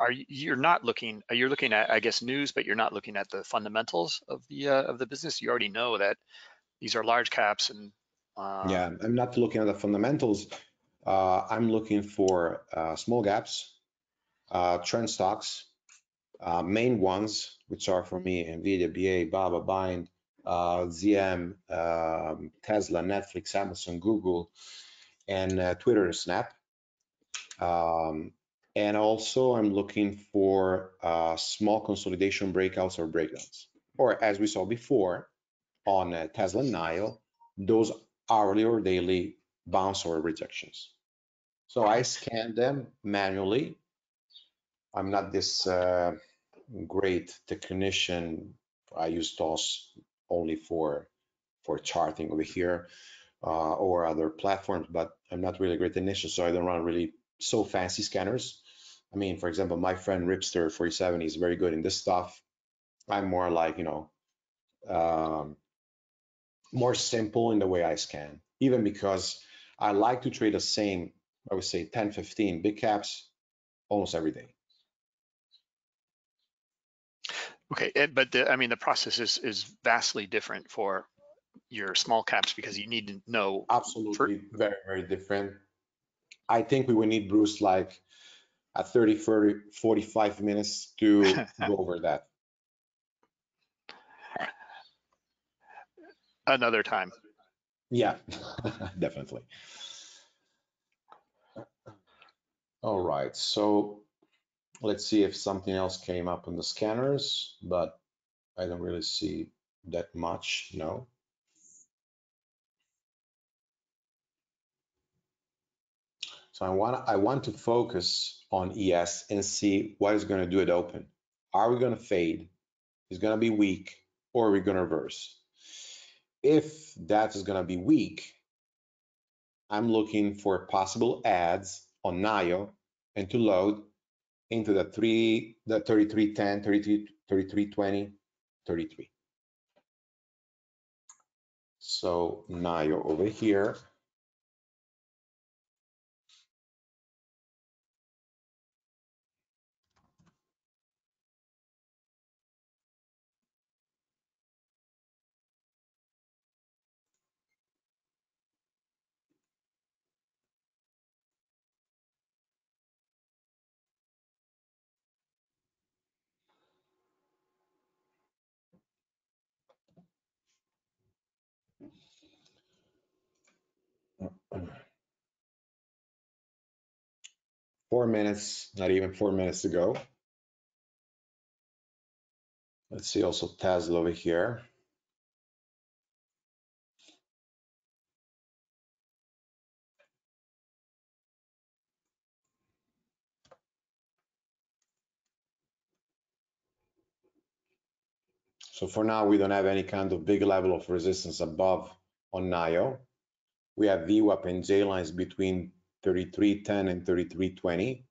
are you, you're not looking? You're looking at, I guess, news, but you're not looking at the fundamentals of the uh, of the business. You already know that these are large caps, and uh, yeah, I'm not looking at the fundamentals. Uh, I'm looking for uh, small gaps, uh, trend stocks, uh, main ones, which are for me Nvidia, BA, Baba, Bind, uh, ZM, um, Tesla, Netflix, Amazon, Google, and uh, Twitter Snap. Um, and also I'm looking for uh, small consolidation breakouts or breakdowns. Or as we saw before on uh, Tesla NIO, those hourly or daily bounce or rejections. So I scan them manually. I'm not this uh, great technician. I use TOS only for for charting over here uh, or other platforms, but I'm not really a great technician, so I don't run really so fancy scanners. I mean, for example, my friend Ripster 47 is very good in this stuff. I'm more like, you know, um, more simple in the way I scan, even because I like to trade the same, I would say 10, 15 big caps almost every day. Okay, but the, I mean, the process is is vastly different for your small caps because you need to know. Absolutely, for... very very different. I think we would need Bruce like a 30, 40, 45 minutes to go over that. Another time. Yeah, definitely. All right, so let's see if something else came up on the scanners, but I don't really see that much, no. So I want I want to focus on ES and see what is going to do it open. Are we going to fade? Is going to be weak or are we going to reverse? If that is going to be weak, I'm looking for possible adds on NIO and to load into the three, the 3310, 33, 3320, 33. So NIO over here. four minutes, not even four minutes to go. Let's see also Tesla over here. So for now, we don't have any kind of big level of resistance above on NIO. We have VWAP and J lines between 33.10 and 33.20.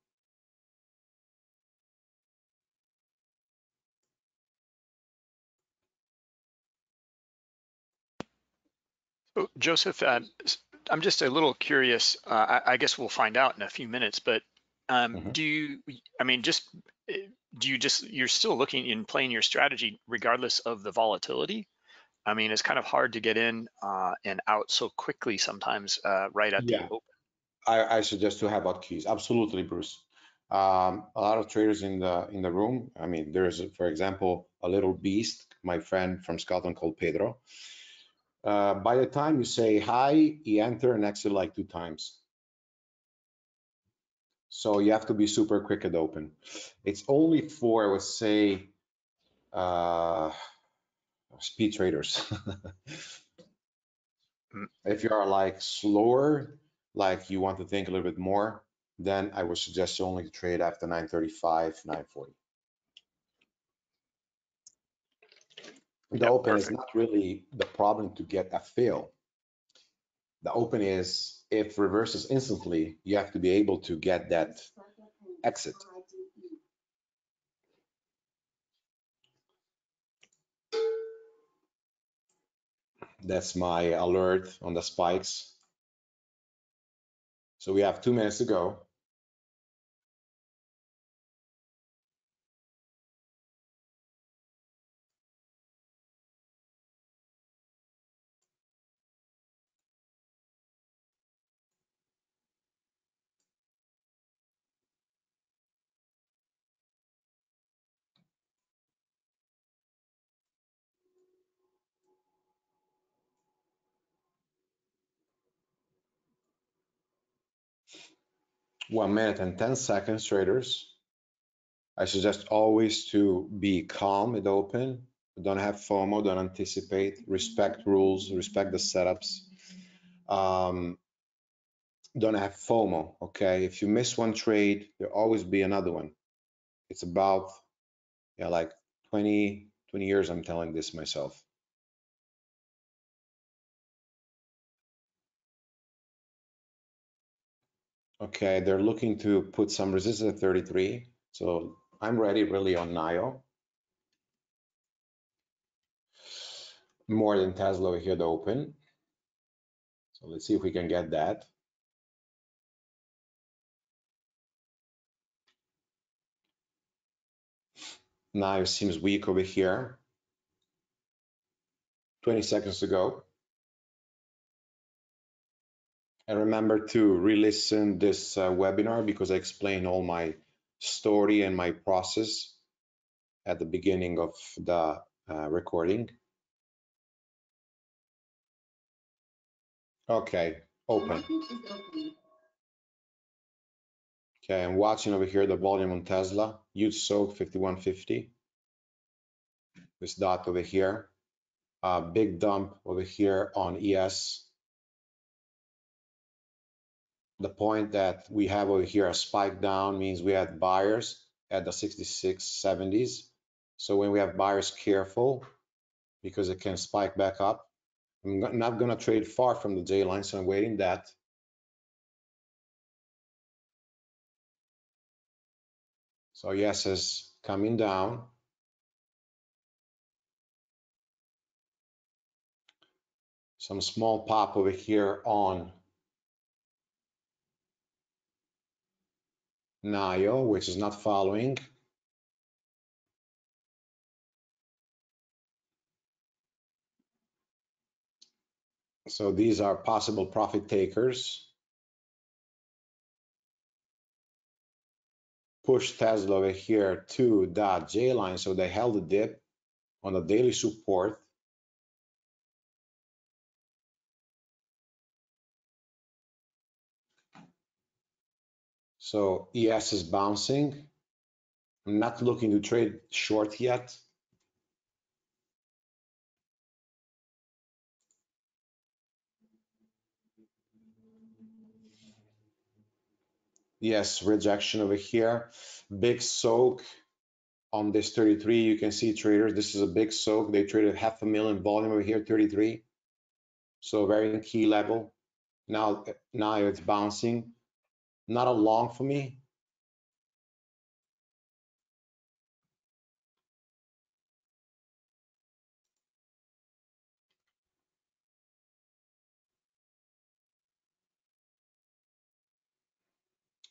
So, Joseph, uh, s- I'm just a little curious. Uh, I, I guess we'll find out in a few minutes. But um, Mhm. do you? I mean, just eh, do you just? You're still looking in playing your strategy regardless of the volatility. I mean, it's kind of hard to get in uh, and out so quickly sometimes, uh, right at Yeah. the open. I, I suggest to have hotkeys. Absolutely, Bruce. Um, a lot of traders in the in the room. I mean, there's, for example, a little beast, my friend from Scotland called Pedro. Uh, by the time you say hi, he enter and exit like two times. So you have to be super quick at open. It's only for, I would say, uh, speed traders. Mm. if you are like slower, like you want to think a little bit more, then I would suggest you only to trade after 935, 940. The Yep, open is not really the problem to get a fill. The open is if reverses instantly, you have to be able to get that exit. That's my alert on the spikes. So we have two minutes to go. One minute and 10 seconds, traders. I suggest always to be calm at open. Don't have FOMO, don't anticipate, respect rules, respect the setups. Um, don't have FOMO, okay? If you miss one trade, there'll always be another one. It's about, yeah, like 20, 20 years I'm telling this myself. Okay, they're looking to put some resistance at 33. So I'm ready really on NIO. More than Tesla over here to open. So let's see if we can get that. Now seems weak over here. 20 seconds to go. And remember to re-listen this uh, webinar because I explain all my story and my process at the beginning of the uh, recording. Okay, open. Okay, I'm watching over here the volume on Tesla. Huge soak 5150. This dot over here. Uh, big dump over here on ES. The point that we have over here a spike down means we had buyers at the 66 70s. So when we have buyers careful because it can spike back up. I'm not gonna trade far from the J line, so I'm waiting that. So yes is coming down. Some small pop over here on NIO, which is not following. So these are possible profit takers. Push Tesla over here to that J line, so they held the dip on the daily support. So ES is bouncing. I'm not looking to trade short yet. Yes, rejection over here. Big soak on this 33, you can see traders, this is a big soak. They traded half a million volume over here, 33. So very key level. Now, now it's bouncing. Not a long for me.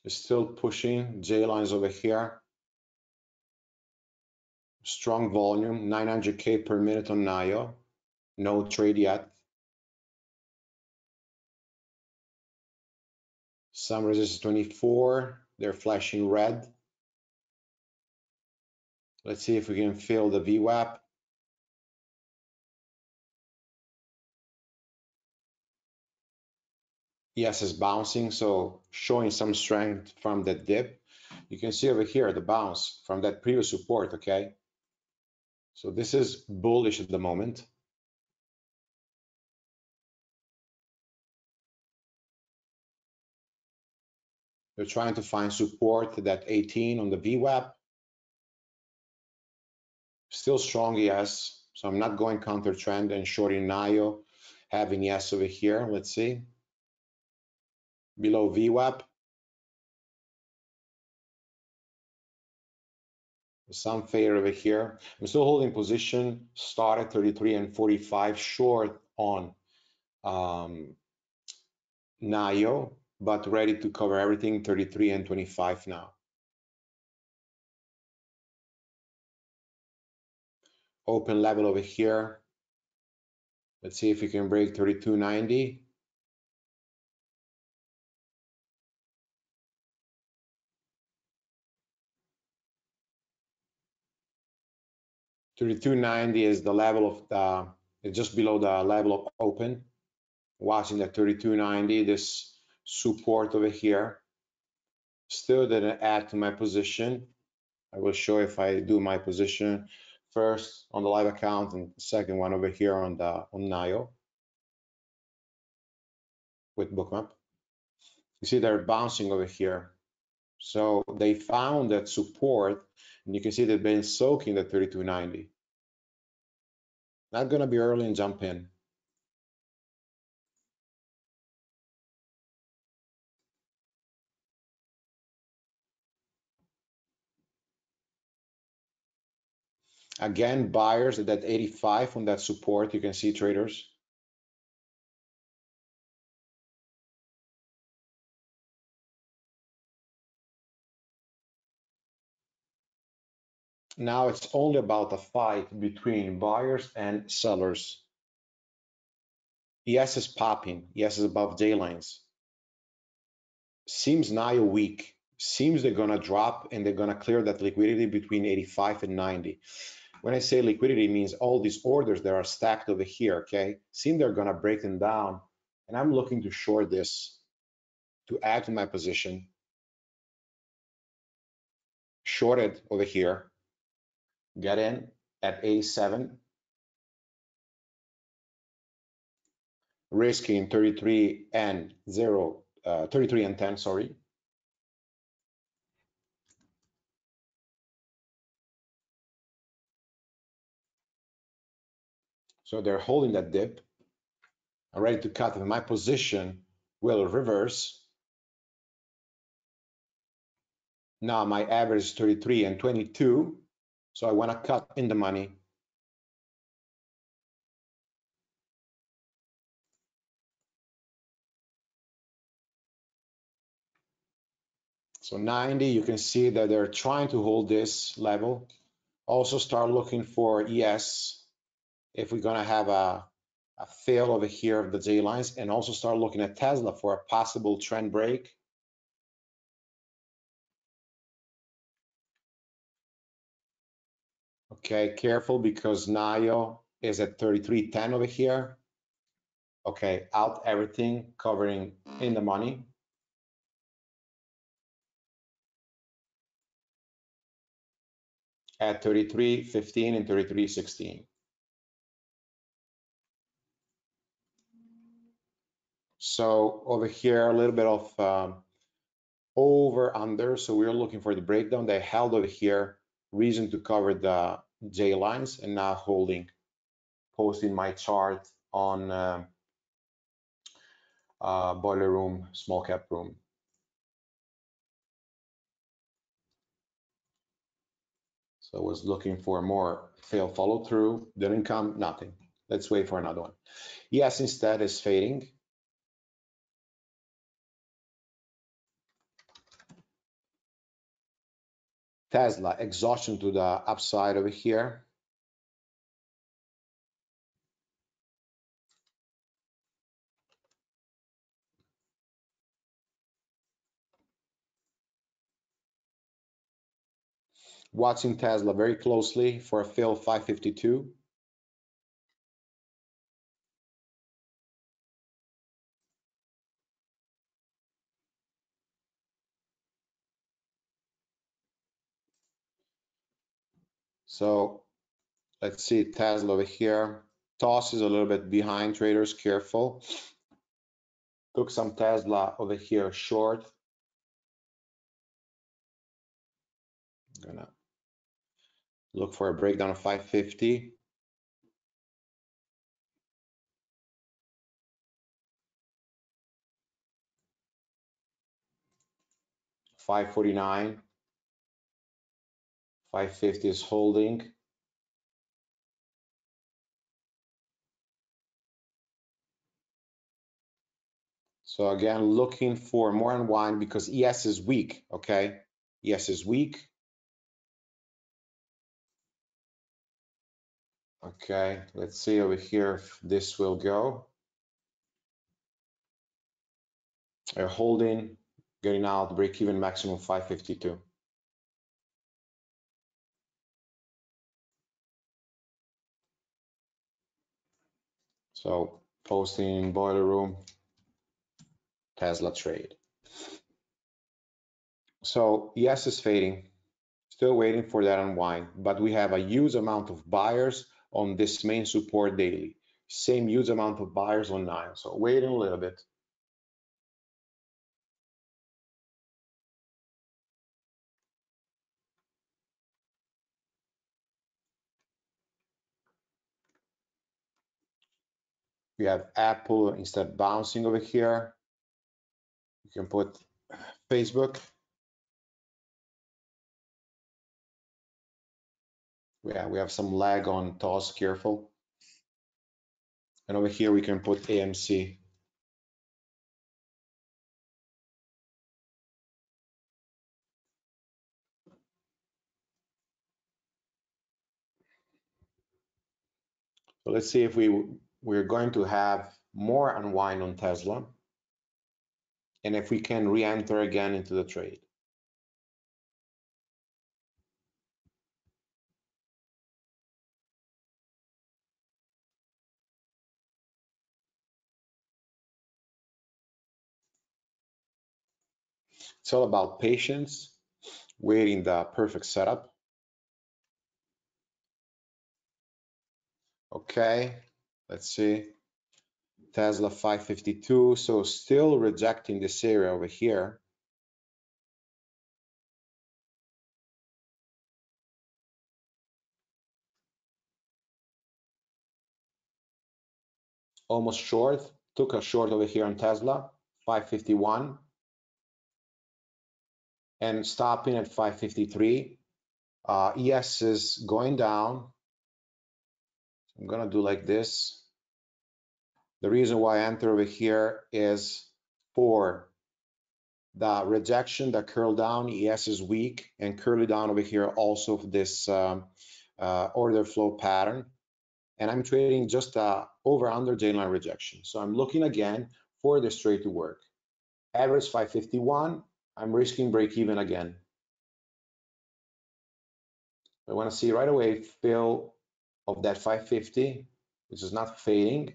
Still pushing J lines over here. Strong volume, 900K per minute on NIO. No trade yet. Some resistance 24, they're flashing red. Let's see if we can fill the VWAP. Yes, it's bouncing, so showing some strength from that dip. You can see over here the bounce from that previous support, okay? So this is bullish at the moment. They're trying to find support that 18 on the VWAP. Still strong, yes. So I'm not going counter trend and shorting NIO, having yes over here. Let's see. Below VWAP. Some failure over here. I'm still holding position, start at 33 and 45 short on um, NIO but ready to cover everything 33 and 25 now. Open level over here. Let's see if we can break 3290. Thirty-two ninety is the level of the, it's just below the level of open. Watching the thirty-two ninety, this support over here. Still didn't add to my position. I will show if I do my position first on the live account and second one over here on the on NIO with bookmap. You see they're bouncing over here. So they found that support and you can see they've been soaking the 3290. Not gonna be early and jump in. Again, buyers at that 85 on that support, you can see traders. Now it's only about a fight between buyers and sellers. ES is popping. ES is above J lines. Seems now a weak. Seems they're gonna drop and they're gonna clear that liquidity between 85 and 90. When I say liquidity, means all these orders that are stacked over here, okay? Seem they're gonna break them down, and I'm looking to short this to add to my position. Short it over here, get in at A7, Risking 33 and 0, uh, 33 and 10, sorry. So they're holding that dip. I'm ready to cut. And my position will reverse. Now my average is 33 and 22. So I want to cut in the money. So 90, you can see that they're trying to hold this level. Also start looking for ES if we're going to have a, a fail over here of the J lines and also start looking at Tesla for a possible trend break. Okay, careful because NIO is at 33.10 over here. Okay, out everything, covering in the money. At 33.15 and 33.16. So over here, a little bit of um, over under. So we're looking for the breakdown. They held over here, reason to cover the J lines and now holding, posting my chart on uh, uh, boiler room, small cap room. So I was looking for more fail follow through, didn't come, nothing. Let's wait for another one. Yes, instead is fading. Tesla, exhaustion to the upside over here. Watching Tesla very closely for a fill 552. So let's see Tesla over here. Toss is a little bit behind traders, careful. Took some Tesla over here short. Gonna look for a breakdown of 550. Five forty nine. 550 is holding. So again, looking for more unwind because ES is weak, okay? ES is weak. Okay, let's see over here if this will go. They're holding, getting out, break even maximum 552. So posting boiler room, Tesla trade. So ES is fading, still waiting for that unwind, but we have a huge amount of buyers on this main support daily. Same huge amount of buyers on nine. So waiting a little bit. We have Apple instead bouncing over here. You can put Facebook. Yeah, we have some lag on toss, careful. And over here we can put AMC. So let's see if we we're going to have more unwind on Tesla. And if we can re-enter again into the trade. It's all about patience, waiting the perfect setup. Okay, let's see. Tesla 552, so still rejecting this area over here. Almost short, took a short over here on Tesla, 551. And stopping at 553. Uh, ES is going down. I'm gonna do like this. The reason why I enter over here is for the rejection, the curl down, ES is weak, and curly down over here also this um, uh, order flow pattern. And I'm trading just uh, over under J line rejection. So I'm looking again for this trade to work. Average 551, I'm risking break even again. I want to see right away fill of that 550, which is not fading.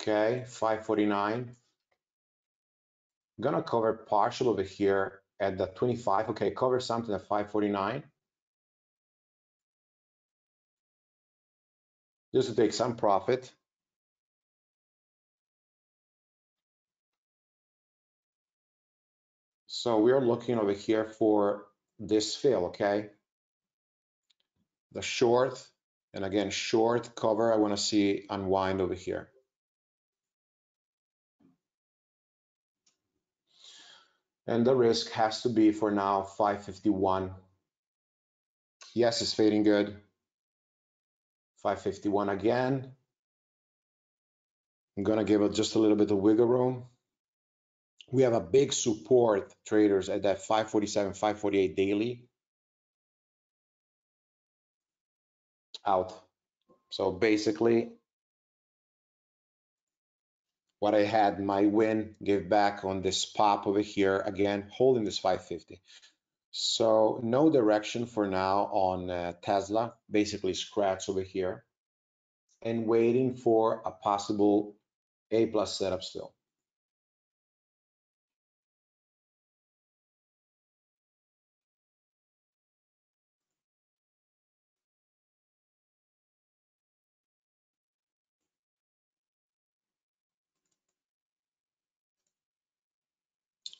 Okay, 549. I'm gonna cover partial over here at the 25. Okay, cover something at 549. Just to take some profit. So we're looking over here for this fill, okay? The short, and again, short cover, I wanna see unwind over here. And the risk has to be for now 551. Yes, it's fading good. 551 again. I'm gonna give it just a little bit of wiggle room. We have a big support traders at that 547, 548 daily. Out. So basically, what I had, my win, give back on this pop over here, again, holding this 550. So no direction for now on uh, Tesla, basically scratch over here, and waiting for a possible A plus setup still.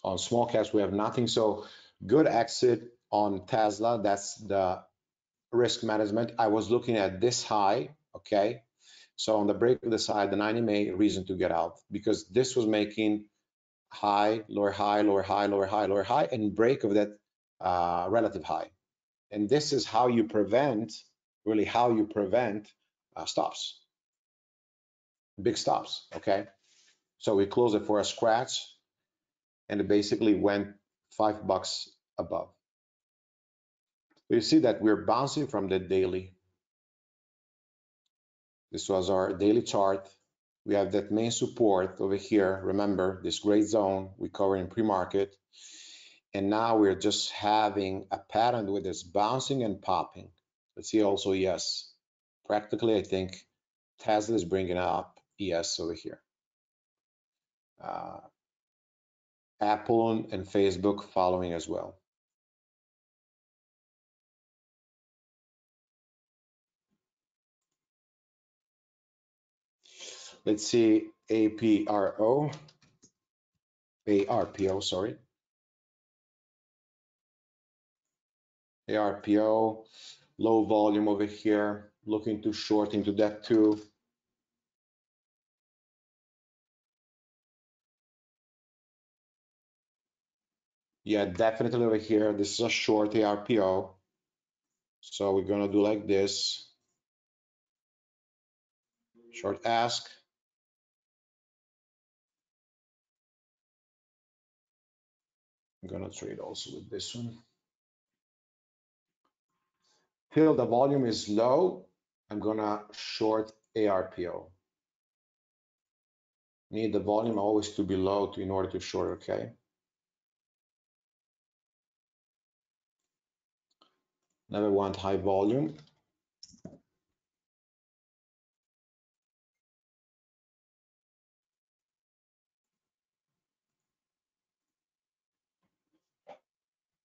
On small caps, we have nothing. So good exit on Tesla. That's the risk management. I was looking at this high, okay? So on the break of the side, the 90 May reason to get out because this was making high, lower high, lower high, lower high, lower high, and break of that uh, relative high. And this is how you prevent, really how you prevent uh, stops, big stops, okay? So we close it for a scratch and it basically went five bucks above. You see that we're bouncing from the daily. This was our daily chart. We have that main support over here. Remember this great zone we covered in pre-market. And now we're just having a pattern with this bouncing and popping. Let's see also ES. Practically, I think Tesla is bringing up ES over here. Uh, Apple and Facebook following as well. Let's see APRO, ARPO, sorry. ARPO, low volume over here, looking to short into that too. Yeah, definitely over here. This is a short ARPO. So we're gonna do like this. Short ask. I'm gonna trade also with this one. Till the volume is low, I'm gonna short ARPO. Need the volume always to be low to, in order to short, okay? Never want high volume.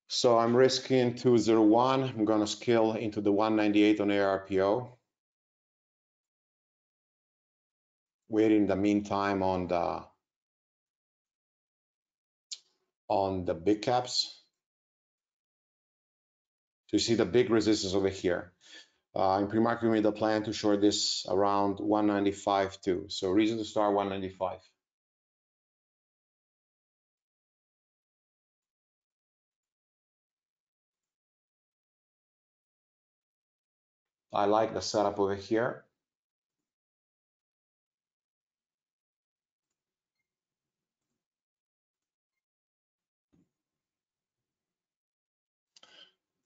So I'm risking 201. I'm going to scale into the 198 on ARPO. Wait in the meantime on the on the big caps. You see the big resistance over here. Uh, in pre-market, we made a plan to short this around 195 too. So reason to start 195. I like the setup over here.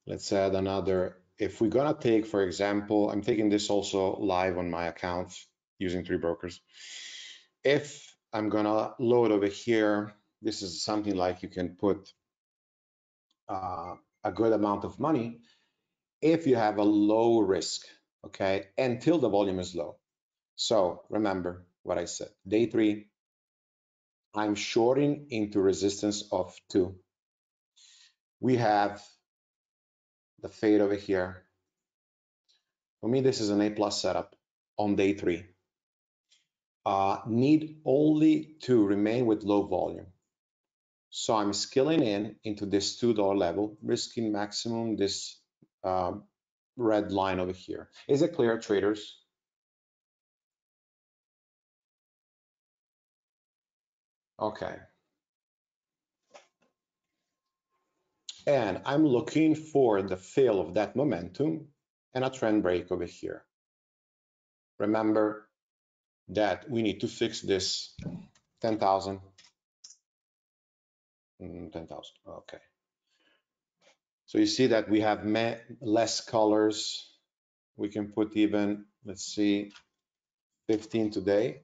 Let's add another. If we're gonna take, for example, I'm taking this also live on my account using three brokers. If I'm gonna load over here, this is something like you can put uh, a good amount of money if you have a low risk, okay, until the volume is low. So remember what I said. Day three, I'm shorting into resistance of two. We have the fade over here. For me, this is an A plus setup on day three. Uh, need only to remain with low volume. So I'm scaling in into this $2 level, risking maximum this uh, red line over here. Is it clear, traders? Okay. And I'm looking for the fill of that momentum and a trend break over here. Remember that we need to fix this 10,000. Mm, 10,000, okay. So you see that we have less colors. We can put even, let's see, 15 today,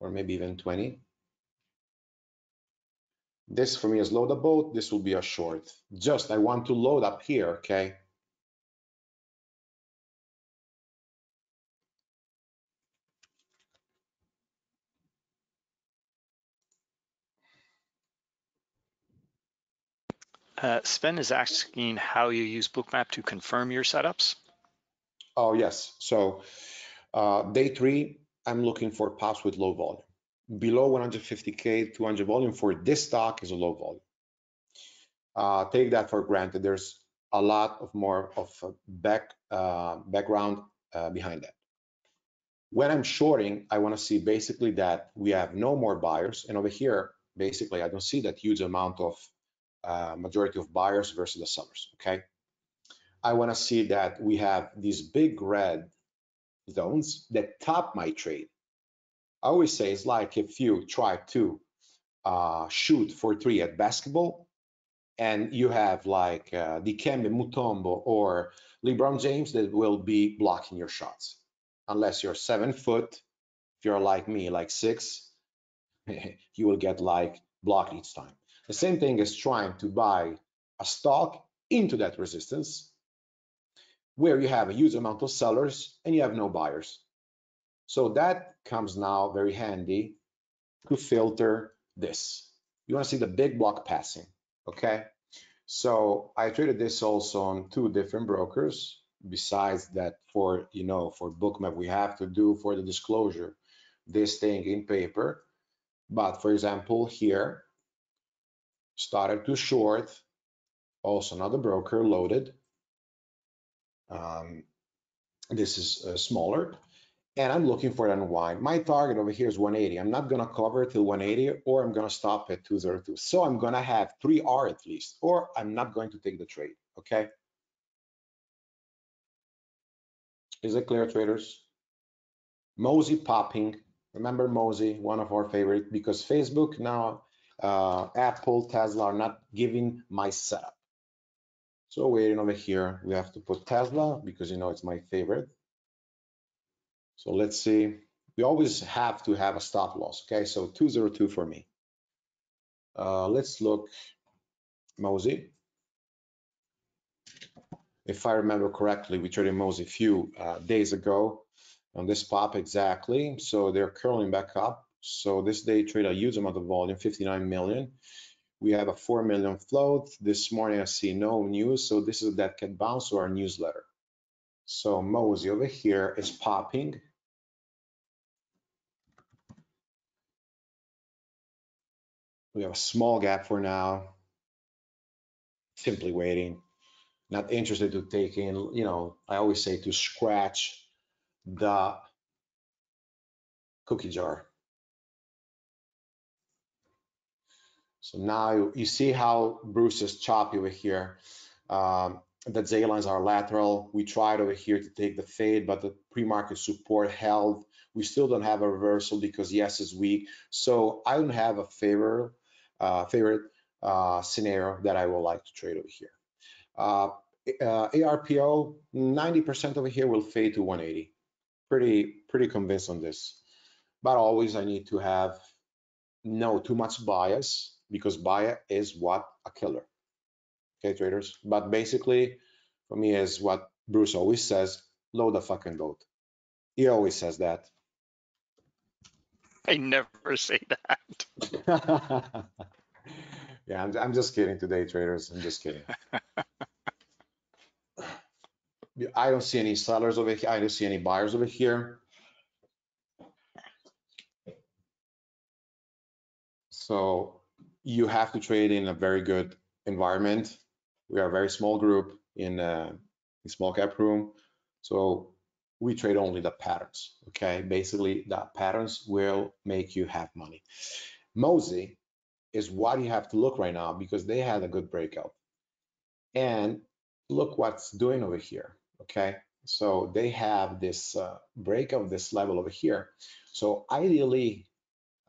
or maybe even 20. This for me is load a boat. This will be a short. Just I want to load up here, okay? Uh, Sven is asking how you use Bookmap to confirm your setups. Oh, yes. So uh, day three, I'm looking for pops with low volume. Below 150K, 200 volume for this stock is a low volume. Uh, take that for granted. There's a lot of more of back uh, background uh, behind that. When I'm shorting, I want to see basically that we have no more buyers. And over here, basically, I don't see that huge amount of uh, majority of buyers versus the sellers, okay? I wanna see that we have these big red zones that top my trade. I always say it's like if you try to uh, shoot for three at basketball and you have like uh, Dikembe Mutombo or LeBron James that will be blocking your shots. Unless you're seven foot, if you're like me, like six, you will get like blocked each time. The same thing is trying to buy a stock into that resistance where you have a huge amount of sellers and you have no buyers. So that comes now very handy to filter this. You want to see the big block passing, okay? So I traded this also on two different brokers. Besides that, for you know, for Bookmap, we have to do for the disclosure this thing in paper. But for example, here started to short, also another broker loaded. Um, this is uh, smaller, and I'm looking for an unwind. My target over here is 180. I'm not gonna cover till 180, or I'm gonna stop at 202. So I'm gonna have 3R at least, or I'm not going to take the trade, okay? Is it clear, traders? Mosey popping. Remember Mosey, one of our favorite, because Facebook now uh, Apple, Tesla are not giving my setup. So waiting over here, we have to put Tesla because you know it's my favorite. So let's see. We always have to have a stop loss. Okay, so 202 for me. Uh, let's look Mosey. If I remember correctly, we traded Mosey a few uh, days ago on this pop exactly. So they're curling back up. So this day trade a huge amount of volume, 59 million. We have a 4 million float. This morning I see no news. So this is that can bounce to our newsletter. So Mosey over here is popping. We have a small gap for now. Simply waiting. Not interested to take in, you know, I always say to scratch the cookie jar. So now you, see how Bruce is choppy over here. Um, the J lines are lateral. We tried over here to take the fade, but the pre-market support held. We still don't have a reversal because ES is weak. So I don't have a favor, uh, favorite uh, scenario that I would like to trade over here. Uh, uh ARPO, 90% over here will fade to 180. Pretty, pretty convinced on this. But always I need to have no too much bias because bias is what a killer. Okay, traders. But basically, for me, is what Bruce always says: load the fucking boat. He always says that. I never say that. yeah, I'm, I'm just kidding today, traders. I'm just kidding. I don't see any sellers over here. I don't see any buyers over here. So you have to trade in a very good environment. We are a very small group in a in small cap room, so we trade only the patterns. Okay, basically the patterns will make you have money. Mozy is what you have to look right now because they had a good breakout. And look what's doing over here. Okay, so they have this uh, break of this level over here. So ideally,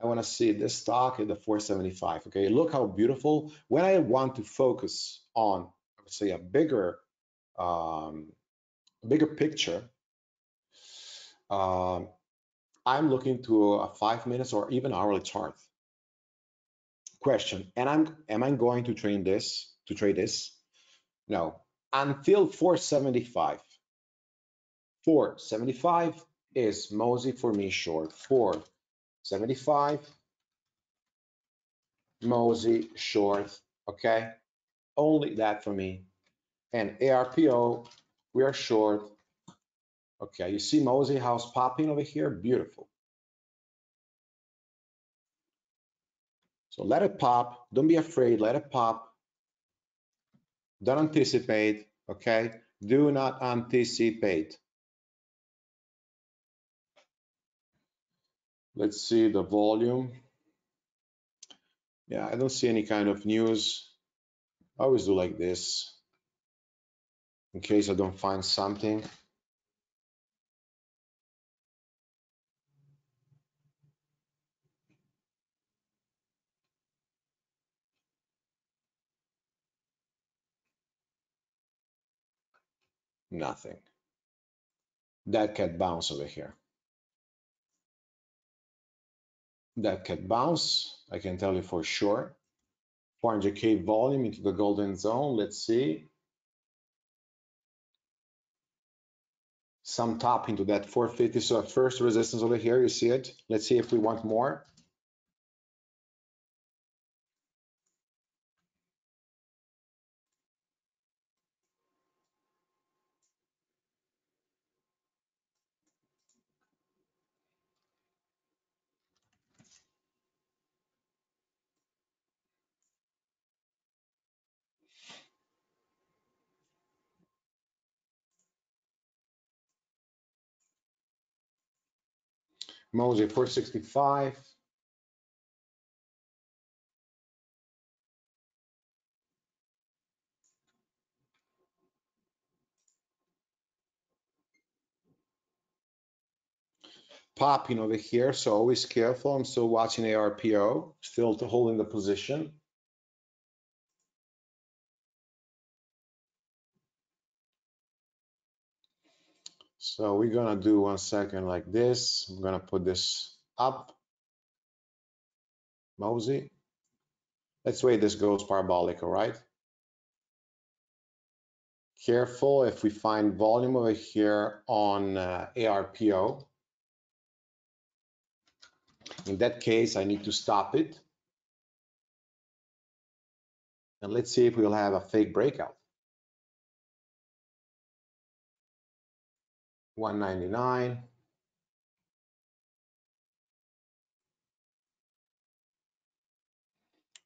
I want to see this stock at the 475. Okay, look how beautiful. When I want to focus on, say, a bigger, um, bigger picture, um, I'm looking to a five minutes or even hourly chart. Question: And I'm am I going to trade this to trade this? No, until 475. 475 is Mozy for me short. 475 Mosey, short. Okay, only that for me. And ARPO, we are short. Okay, you see Mosey house popping over here? Beautiful. So let it pop. Don't be afraid. Let it pop. Don't anticipate. Okay. Do not anticipate. Let's see the volume. Yeah, I don't see any kind of news. I always do like this in case I don't find something. Nothing. That cat bounce over here. That can bounce, I can tell you for sure. 400K volume into the golden zone. Let's see. Some top into that 450. So first resistance over here, you see it. Let's see if we want more. Mozy 465. Popping over here, so always careful. I'm still watching ARPO, still holding the position. So we're gonna do one second like this. I'm gonna put this up. Mozy. Let's wait this goes parabolic, all right? Careful if we find volume over here on uh, ARPO. In that case, I need to stop it. And let's see if we'll have a fake breakout. 199.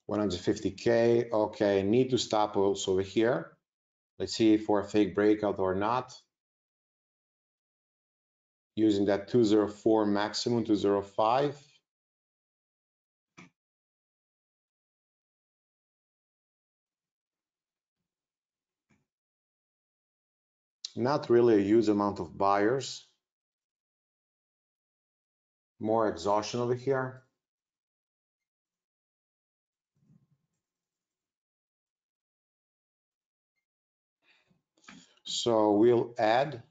One hundred fifty K. Okay, need to stop also over here. Let's see for a fake breakout or not. Using that 204 maximum 205. Not really a huge amount of buyers. More exhaustion over here. So we'll add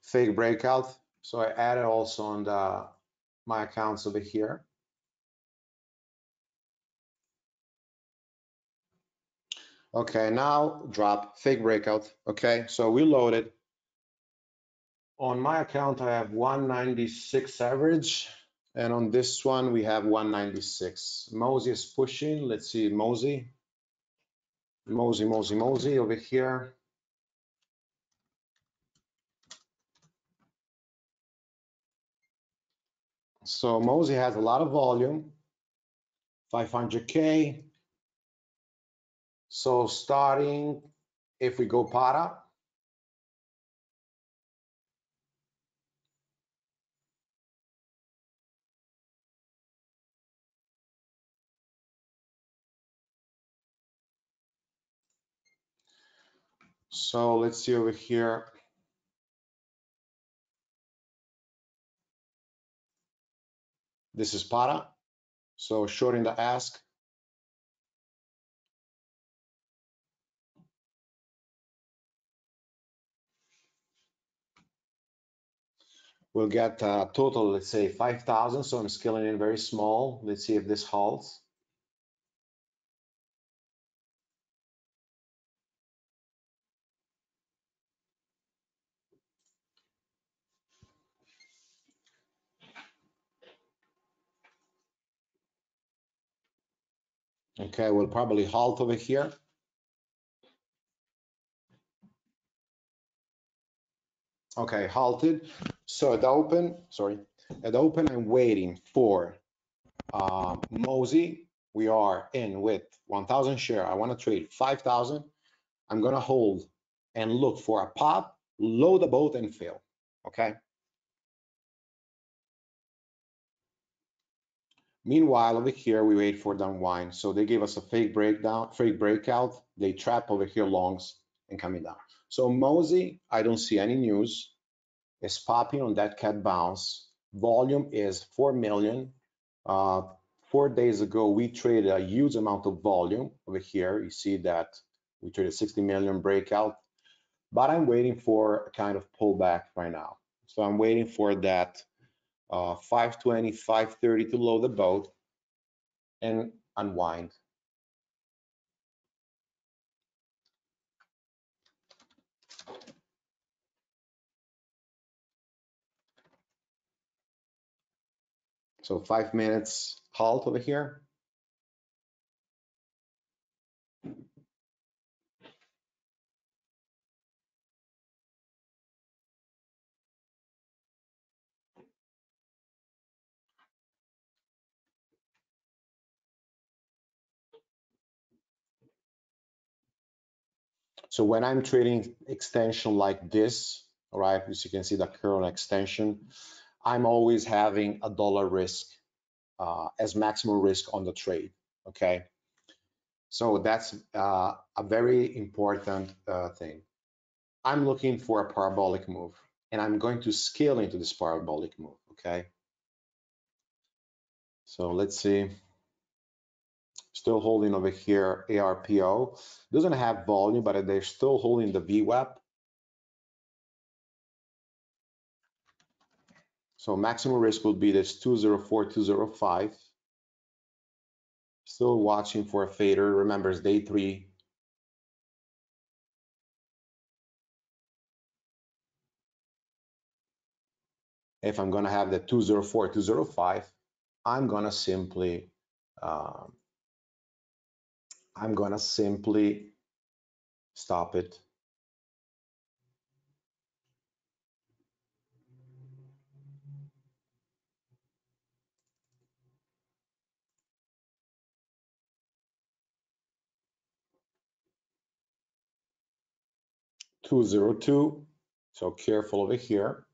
fake breakout. So I added also on the my accounts over here. Okay, now drop fake breakout. Okay, so we loaded. On my account, I have 196 average, and on this one, we have 196. Mozy is pushing. Let's see, Mozy. Mozy, Mozy, Mozy over here. So Mosey has a lot of volume, 500K. So starting, if we go para, So let's see over here. This is para. So shorting the ask. We'll get a total, let's say 5,000. So I'm scaling in very small. Let's see if this halts. Okay, we'll probably halt over here. Okay, halted. So at open, sorry, at open, I'm waiting for uh, Mosey. We are in with 1,000 share. I want to trade 5,000. I'm going to hold and look for a pop, load the boat and fill. Okay. Meanwhile, over here, we wait for the unwind. So they gave us a fake breakdown, fake breakout. They trap over here longs and coming down. So Mosey, I don't see any news. Is popping on that cat bounce. Volume is 4 million. Uh, four days ago, we traded a huge amount of volume over here. You see that we traded 60 million breakout, but I'm waiting for a kind of pullback right now. So I'm waiting for that uh, 520, 530 to load the boat and unwind. So five minutes halt over here. So when I'm trading extension like this, all right, as you can see the current extension, I'm always having a dollar risk uh, as maximum risk on the trade, okay? So that's uh, a very important uh, thing. I'm looking for a parabolic move and I'm going to scale into this parabolic move, okay? So let's see. Still holding over here ARPO. Doesn't have volume, but they're still holding the VWAP. So maximum risk would be this 204, 205. Still watching for a fader. Remember, it's day three. If I'm going to have the 204, 205, I'm going to simply, um, I'm going to simply stop it two zero two. So careful over here.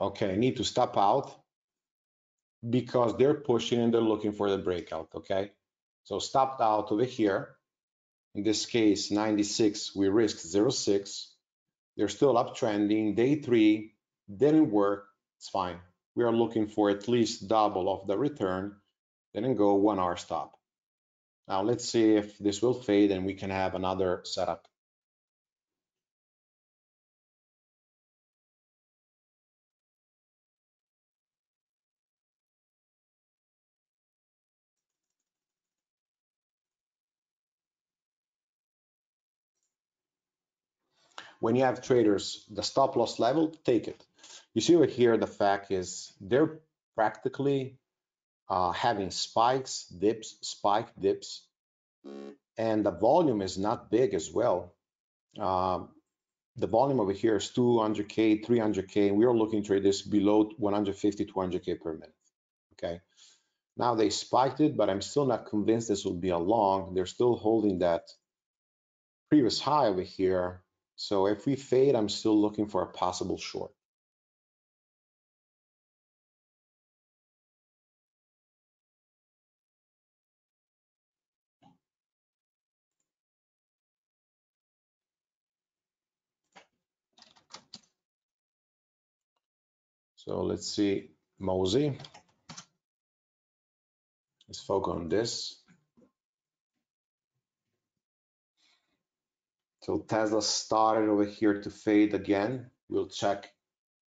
Okay, I need to stop out because they're pushing and they're looking for the breakout, okay? So stopped out over here. In this case, 96, we risk 06. They're still uptrending. Day three didn't work. It's fine. We are looking for at least double of the return, then go one hour stop. Now let's see if this will fade and we can have another setup. when you have traders, the stop loss level, take it. You see over here, the fact is they're practically uh, having spikes, dips, spike, dips. And the volume is not big as well. Um, the volume over here is 200K, 300K. and We are looking to trade this below 150, 200K per minute. Okay. Now they spiked it, but I'm still not convinced this will be a long. They're still holding that previous high over here. So if we fade, I'm still looking for a possible short. So let's see, Mosey. Let's focus on this. So Tesla started over here to fade again. We'll check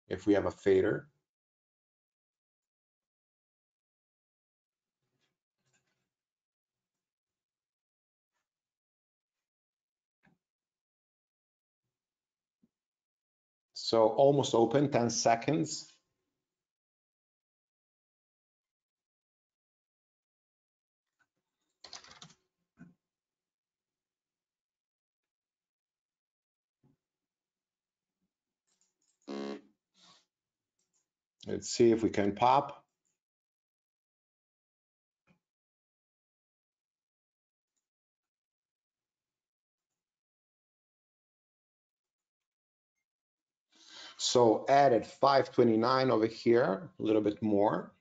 if we have a fader. So almost open, 10 seconds. Let's see if we can pop. So added 529 over here, a little bit more.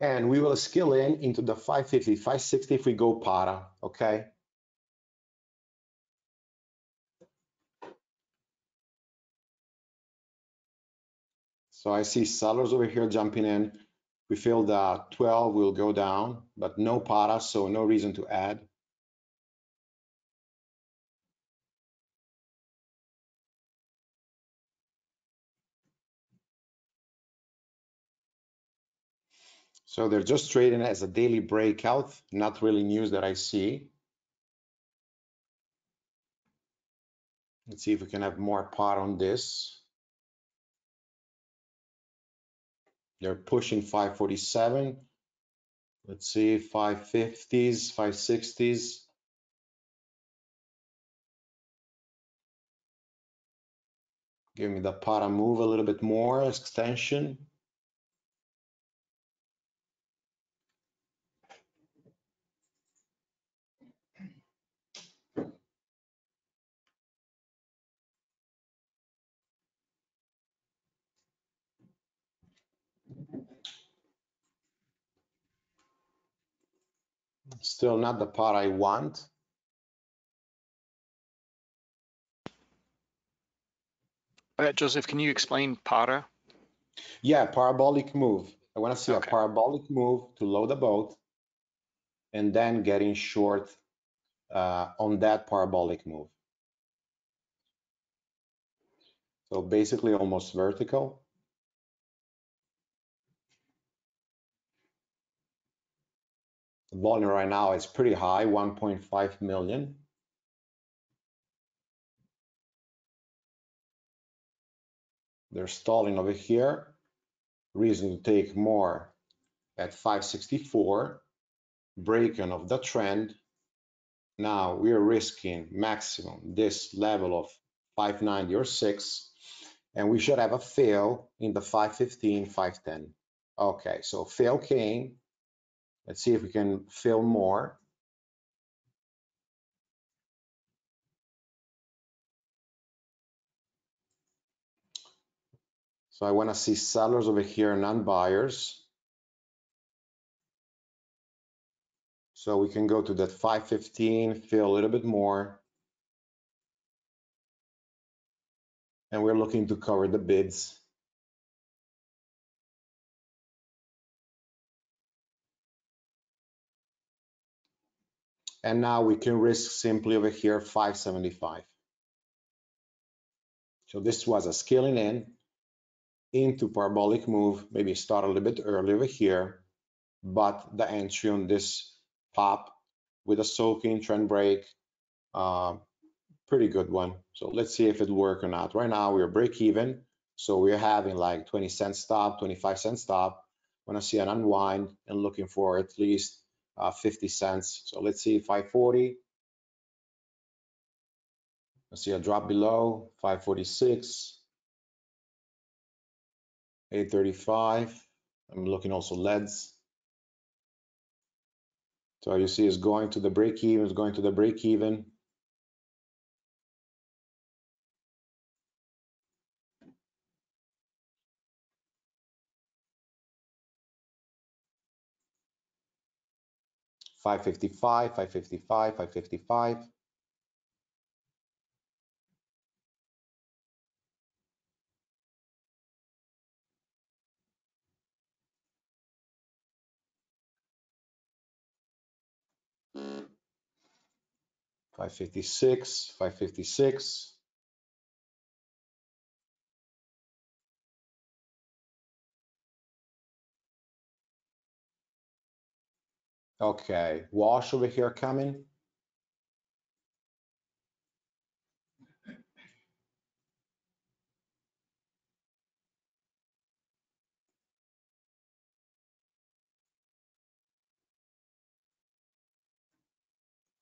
And we will scale in into the 550, 560 if we go para, okay? So I see sellers over here jumping in. We feel that 12 will go down, but no para, so no reason to add. So they're just trading as a daily breakout, not really news that I see. Let's see if we can have more pot on this. They're pushing 547. Let's see, 550s, 560s. Give me the para move a little bit more, extension. Still not the part I want. Uh, Joseph, can you explain para? Yeah, parabolic move. I want to see Okay. a parabolic move to load the boat and then getting short uh, on that parabolic move. So basically almost vertical. Volume right now is pretty high, 1.5 million. They're stalling over here. Reason to take more at 564. Breaking of the trend. Now we are risking maximum this level of 590 or 6. And we should have a fail in the 515, 510. Okay, so fail came. Let's see if we can fill more. So I want to see sellers over here, non-buyers. So we can go to that 515, fill a little bit more. And we're looking to cover the bids. And now we can risk simply over here 575. So this was a scaling in into parabolic move, maybe start a little bit early over here, but the entry on this pop with a soaking trend break, uh, pretty good one. So let's see if it work or not. Right now we're break even. So we're having like 20 cent stop, 25 cent stop. want to see an unwind and looking for at least uh, 50 cents. So let's see 540. Let's see a drop below 546, 835. I'm looking also leads. So you see it's going to the break even, it's going to the break even. Five fifty-five, five fifty-five, five fifty-five. Five fifty-six, five Okay, wash over here coming.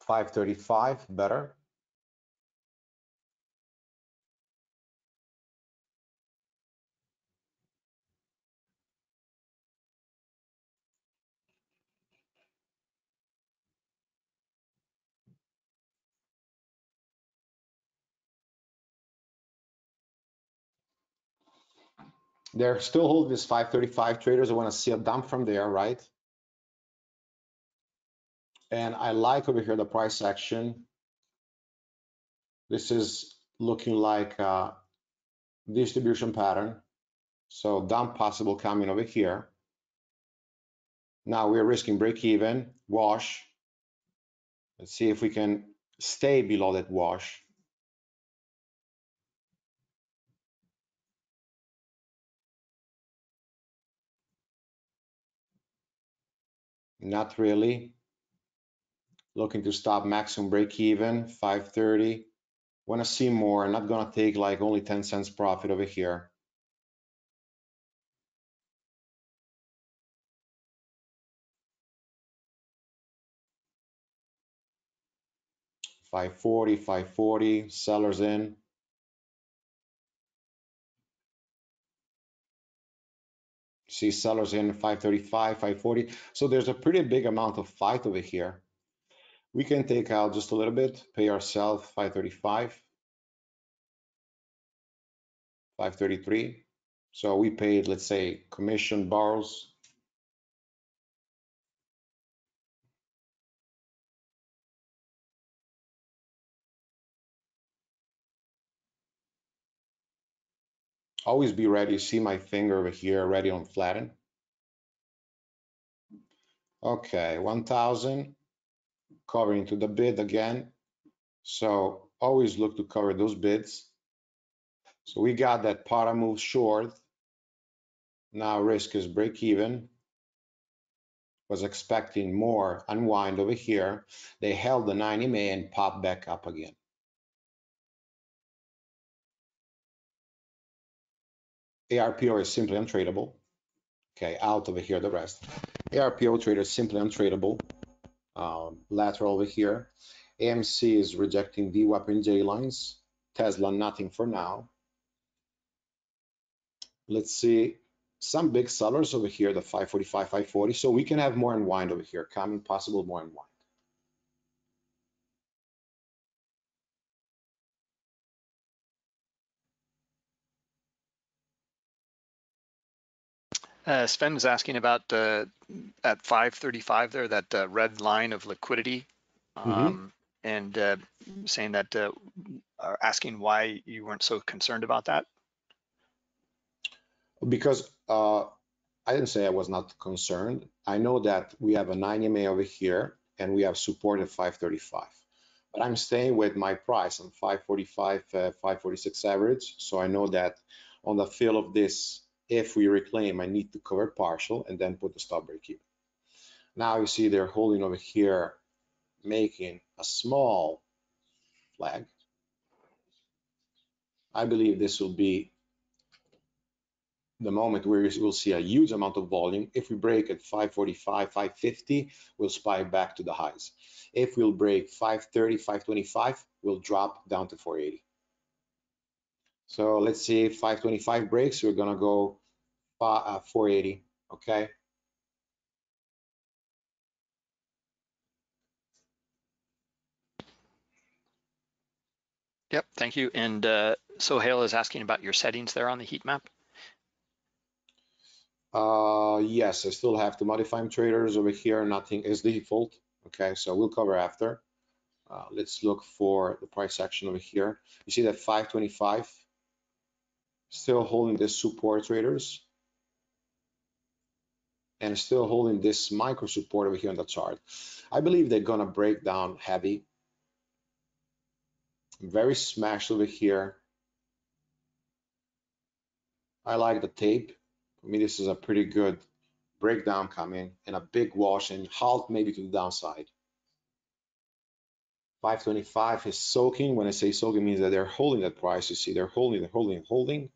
Five thirty-five, better. They're still holding this 535 traders. I want to see a dump from there, right? And I like over here the price action. This is looking like a distribution pattern. So dump possible coming over here. Now we're risking break even, wash. Let's see if we can stay below that wash. Not really. Looking to stop maximum break even, 530. Want to see more. I'm not going to take like only 10 cents profit over here. Five forty, five forty, sellers in. See sellers in 535, 540. So there's a pretty big amount of fight over here. We can take out just a little bit, pay ourselves 535, 533. So we paid, let's say, commission borrows. Always be ready. See my finger over here, ready on flatten. Okay, 1000 covering to the bid again. So always look to cover those bids. So we got that para move short. Now risk is break even. Was expecting more unwind over here. They held the 90 MA and popped back up again. ARPO is simply untradeable. Okay, out over here, the rest. ARPO trader is simply untradeable. Um, lateral over here. AMC is rejecting VWAP and J lines. Tesla, nothing for now. Let's see some big sellers over here, the 545, 540. So we can have more unwind over here, coming possible more unwind. Uh, Sven was asking about uh, at 535 there, that uh, red line of liquidity. Mhm. Um, and uh, saying that, uh, asking why you weren't so concerned about that. Because uh, I didn't say I was not concerned. I know that we have a 9 MA over here and we have support at 535. But I'm staying with my price on 545, uh, 546 average. So I know that on the fill of this, if we reclaim, I need to cover partial and then put the stop break even. Now you see they're holding over here, making a small flag. I believe this will be the moment where we'll see a huge amount of volume. If we break at 545, 550, we'll spike back to the highs. If we'll break 530, 525, we'll drop down to 480. So let's see 525 breaks, we're gonna go uh, 480, okay? Yep, thank you. And uh, Hale is asking about your settings there on the heat map. Uh, yes, I still have to modify my traders over here. Nothing is default. Okay, so we'll cover after. Uh, let's look for the price action over here. You see that 525 still holding this support traders and still holding this micro support over here on the chart. I believe they're gonna break down heavy. Very smashed over here. I like the tape. For me, this is a pretty good breakdown coming and a big wash and halt maybe to the downside. 525 is soaking. When I say soaking, means that they're holding that price. You see, they're holding, they're holding, holding.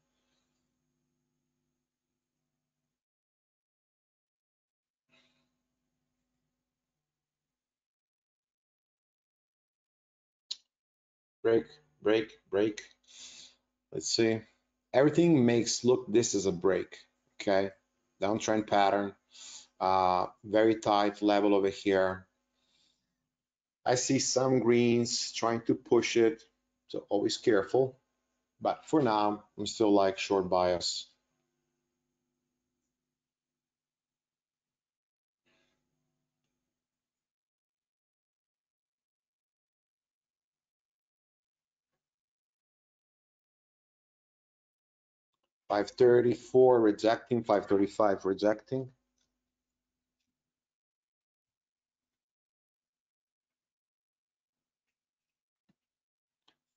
Break, break, break. Let's see. Everything makes look this is a break, okay? Downtrend pattern, uh, very tight level over here. I see some greens trying to push it, so always careful. But for now, I'm still like short bias. 534 rejecting, 535 rejecting.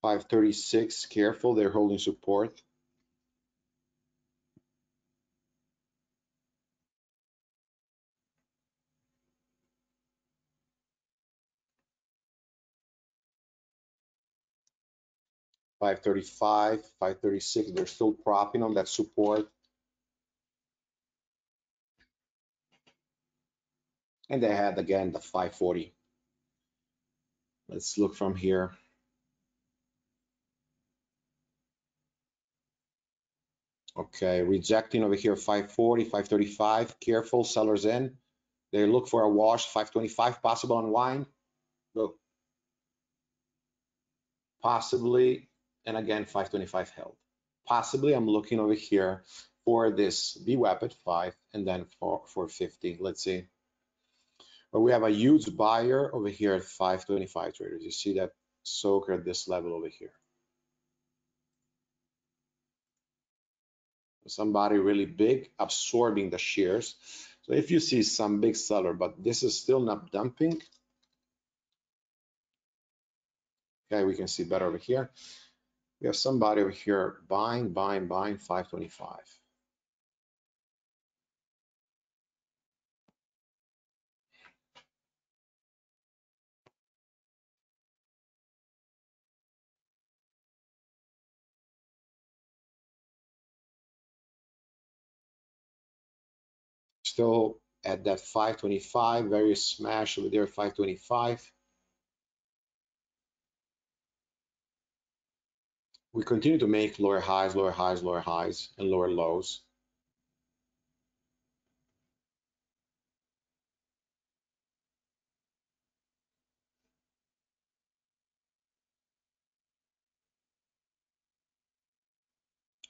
Five thirty-six, careful, they're holding support. Five thirty-five, five thirty-six, they're still propping on that support. And they had again the five forty. Let's look from here. Okay, rejecting over here 540, 535. Careful, sellers in. They look for a wash, 525, possible unwind. Go. Possibly and again 525 held. Possibly I'm looking over here for this VWAP at 5 and then for 450. Let's see. But we have a huge buyer over here at 525 traders. You see that soaker at this level over here. Somebody really big absorbing the shares. So if you see some big seller, but this is still not dumping. Okay, we can see better over here. We have somebody over here buying, buying, buying 525. Still at that 525, very smash over there, 525. We continue to make lower highs, lower highs, lower highs, and lower lows.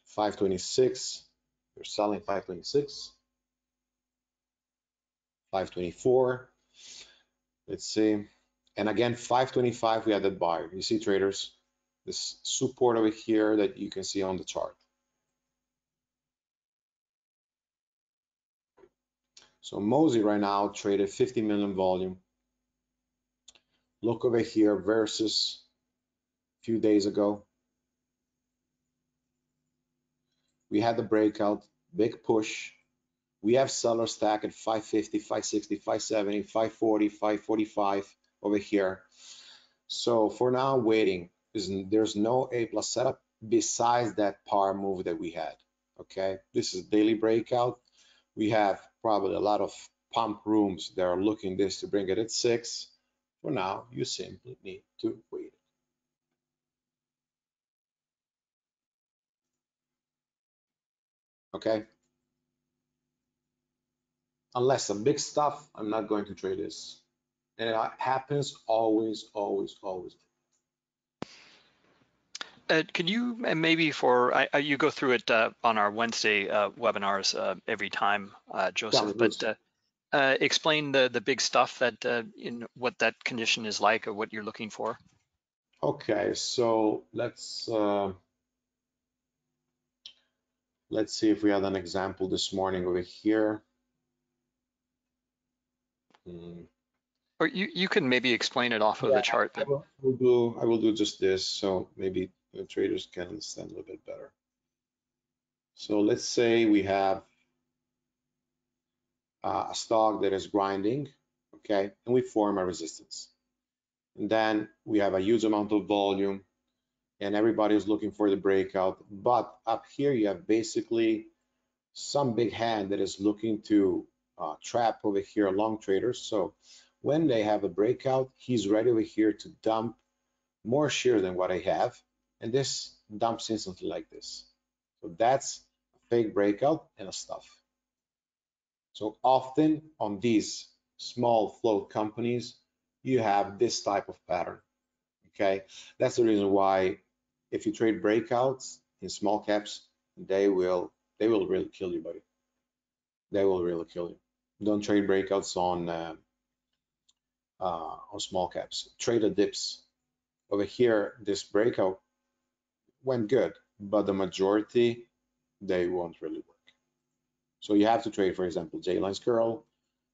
Five twenty-six. You're selling five twenty-six. Five twenty-four. Let's see. And again, 525, we had that buyer. You see, traders, this support over here that you can see on the chart. So Mosey right now traded 50 million volume. Look over here versus a few days ago. We had the breakout, big push. We have seller stack at 550, 560, 570, 540, 545 over here. So for now, waiting there's no A plus setup besides that par move that we had. okay? This is daily breakout. We have probably a lot of pump rooms that are looking this to bring it at six. For now, you simply need to wait. Okay? Unless some big stuff, I'm not going to trade this. And it happens always, always, always. Uh, can you maybe for I, you go through it uh, on our Wednesday uh, webinars uh, every time, uh, Joseph, but uh, explain the the big stuff that in what that condition is like or what you're looking for. Okay, so let's let's see if we had an example this morning over here. Hmm. Or you, you can maybe explain it off of yeah, the chart. I will, I will, do I will do just this, so maybe the traders can understand a little bit better. So let's say we have uh, a stock that is grinding, okay, and we form a resistance. And then we have a huge amount of volume and everybody is looking for the breakout. But up here, you have basically some big hand that is looking to uh, trap over here long traders. So when they have a breakout, he's ready over here to dump more share than what I have and this dumps instantly like this. So that's a fake breakout and a stuff. So often on these small float companies, you have this type of pattern. Okay, that's the reason why if you trade breakouts in small caps, they will they will really kill you, buddy. They will really kill you. Don't trade breakouts on uh, uh, on small caps. Trade the dips. Over here, this breakout went good, but the majority, they won't really work. So you have to trade, for example, J-Lines curl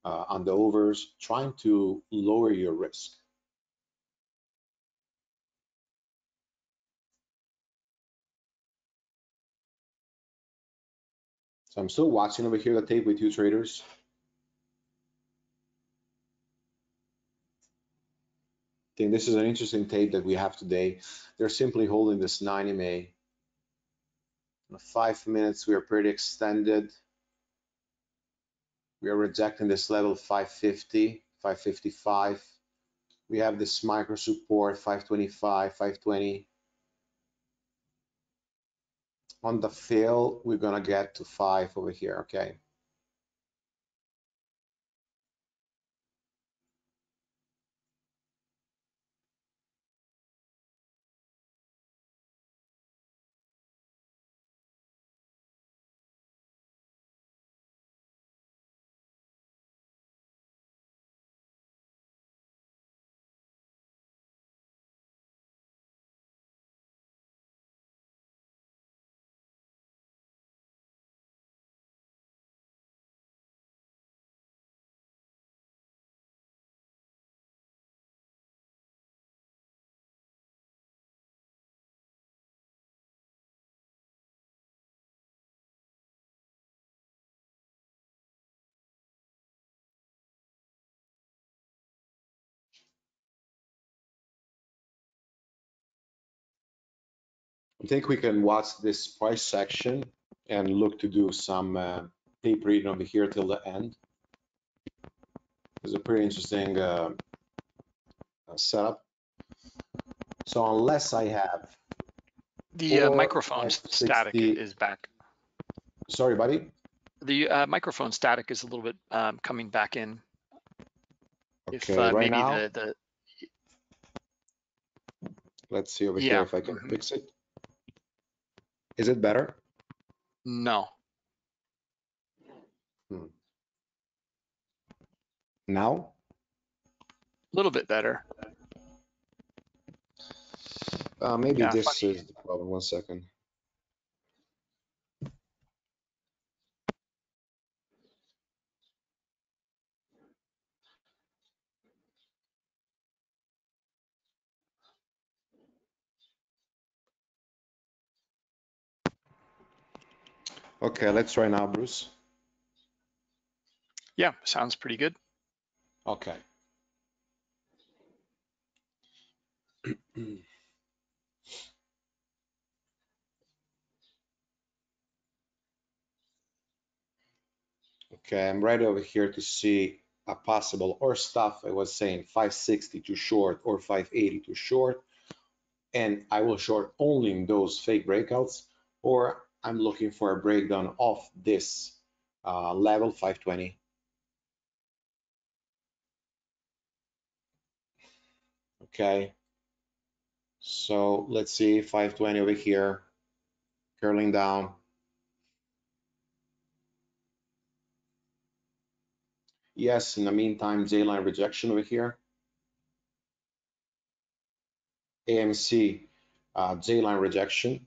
uh, on the overs, trying to lower your risk. So I'm still watching over here the tape with you traders. Think this is an interesting tape that we have today. They're simply holding this 9 MA. Five minutes, we are pretty extended. We are rejecting this level 550, 555. We have this micro support 525, 520. On the fill, we're gonna get to five over here, okay? I think we can watch this price section and look to do some uh, tape reading over here till the end. It's a pretty interesting uh, uh, setup. So unless I have the uh, microphone static is back. Sorry, buddy. The uh, microphone static is a little bit um, coming back in. Okay, if uh, right maybe now, the, the let's see over yeah. here if I can mm -hmm. fix it. Is it better? No. Hmm. Now? A little bit better. Uh, maybe yeah, this funny. is the problem. One second. Okay, let's try now, Bruce. Yeah, sounds pretty good. Okay. Okay, I'm right over here to see a possible or stuff. I was saying 560 too short or 580 too short. And I will short only in those fake breakouts, or I'm looking for a breakdown of this uh, level 520. Okay. So let's see 520 over here, curling down. Yes, in the meantime, J-line rejection over here. AMC, uh, J-line rejection.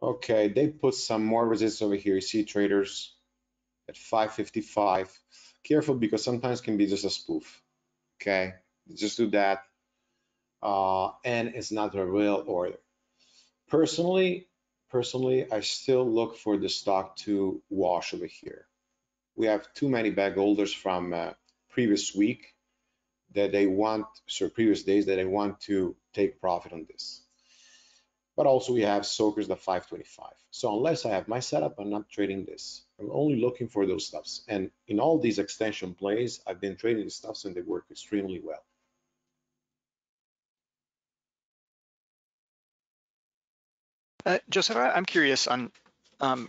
Okay, they put some more resistance over here. You see traders at 555. Careful because sometimes can be just a spoof. Okay, just do that. Uh, and it's not a real order. Personally, personally, I still look for the stock to wash over here. We have too many bag holders from uh, previous week that they want, so previous days that they want to take profit on this but also we have soakers the 525. So unless I have my setup, I'm not trading this. I'm only looking for those stuffs. And in all these extension plays, I've been trading these stuffs and they work extremely well. Uh, Joseph, I'm curious on um,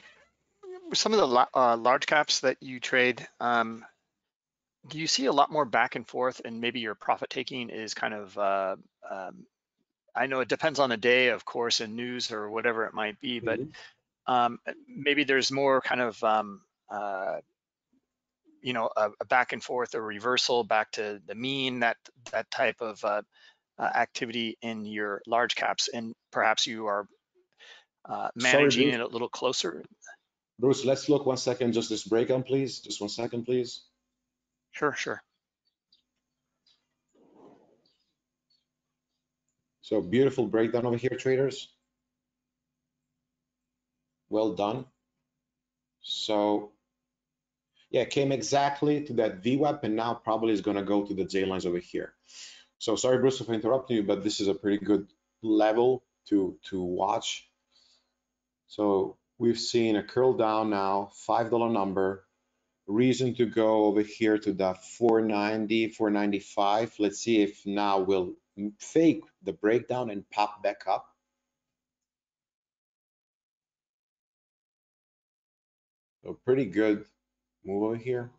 some of the uh, large caps that you trade. Um, do you see a lot more back and forth, and maybe your profit taking is kind of? Uh, um, I know it depends on the day, of course, and news or whatever it might be, but Mhm. um, maybe there's more kind of um, uh, you know a, a back and forth, a reversal back to the mean, that that type of uh, uh, activity in your large caps, and perhaps you are uh, managing Bruce. it a little closer. Bruce, let's look one second, just this break, breakdown, please. Just one second, please. Sure, sure. So beautiful breakdown over here, traders. Well done. So yeah, came exactly to that VWAP and now probably is gonna go to the J lines over here. So sorry, Bruce, for interrupting you, but this is a pretty good level to, to watch. So we've seen a curl down now, $5 number, reason to go over here to the 490, 495. Let's see if now we'll fake the breakdown and pop back up. So pretty good move over here.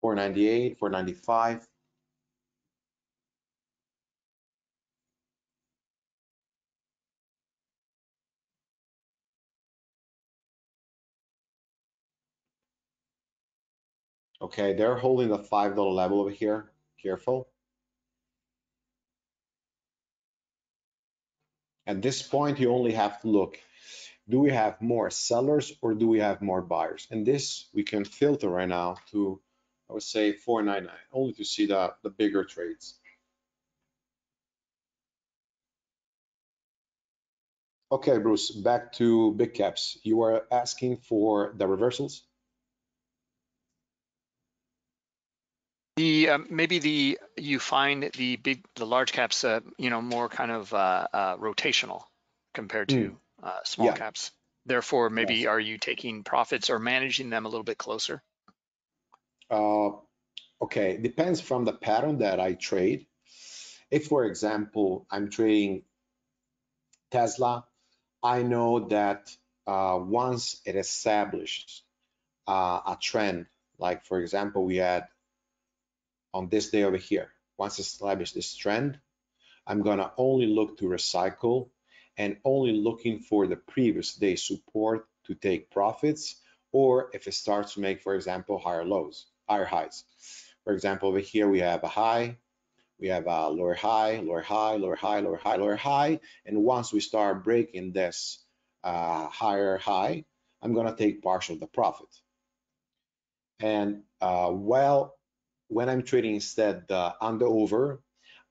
Four ninety-eight, four ninety-five. Okay, they're holding the five dollar level over here. Careful. At this point, you only have to look. Do we have more sellers or do we have more buyers? And this we can filter right now to, I would say 499, only to see the, the bigger trades. Okay, Bruce, back to big caps. You were asking for the reversals? The um, maybe the you find the big the large caps uh, you know more kind of uh, uh, rotational compared to uh, small Yeah. caps. Therefore, maybe Yes. are you taking profits or managing them a little bit closer? Uh, okay, depends from the pattern that I trade. If, for example, I'm trading Tesla, I know that uh, once it establishes uh, a trend, like for example, we had on this day over here, once established this trend, I'm gonna only look to recycle and only looking for the previous day support to take profits or if it starts to make, for example, higher lows, higher highs. For example, over here we have a high, we have a lower high, lower high, lower high, lower high, lower high. And once we start breaking this uh, higher high, I'm gonna take partial of the profit. And uh, well, when I'm trading instead the under over,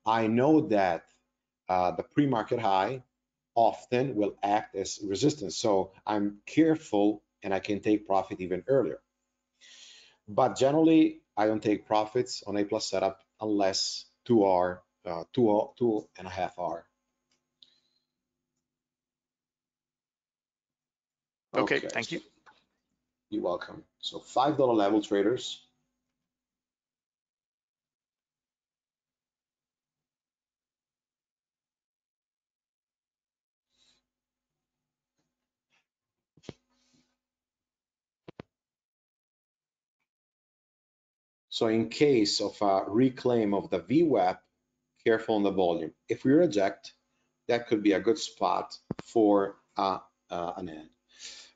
I know that uh, the pre-market high often will act as resistance. So I'm careful and I can take profit even earlier. But generally, I don't take profits on A plus setup unless two hour, uh, two, two and a half hour. Okay, thank you. You're welcome. So $5 level traders. So in case of a reclaim of the VWAP, careful on the volume. If we reject, that could be a good spot for uh, uh, an ad.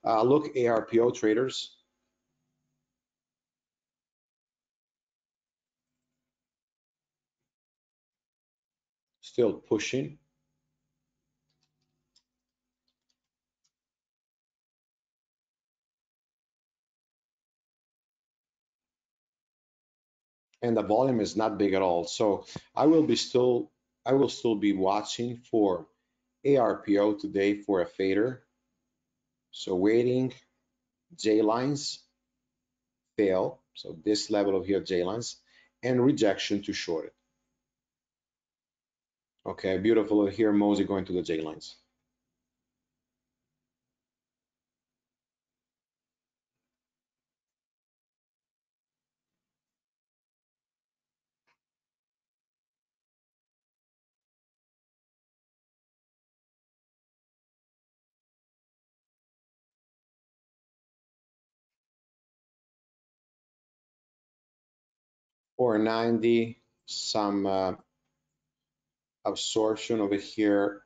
Uh, look, ARPO traders. Still pushing. And the volume is not big at all. So I will be still, I will still be watching for ARPO today for a fader. So waiting, J lines, fail. So this level of here, J lines, and rejection to short it. Okay, beautiful here, Mosey going to the J lines. Or 90, some uh, absorption over here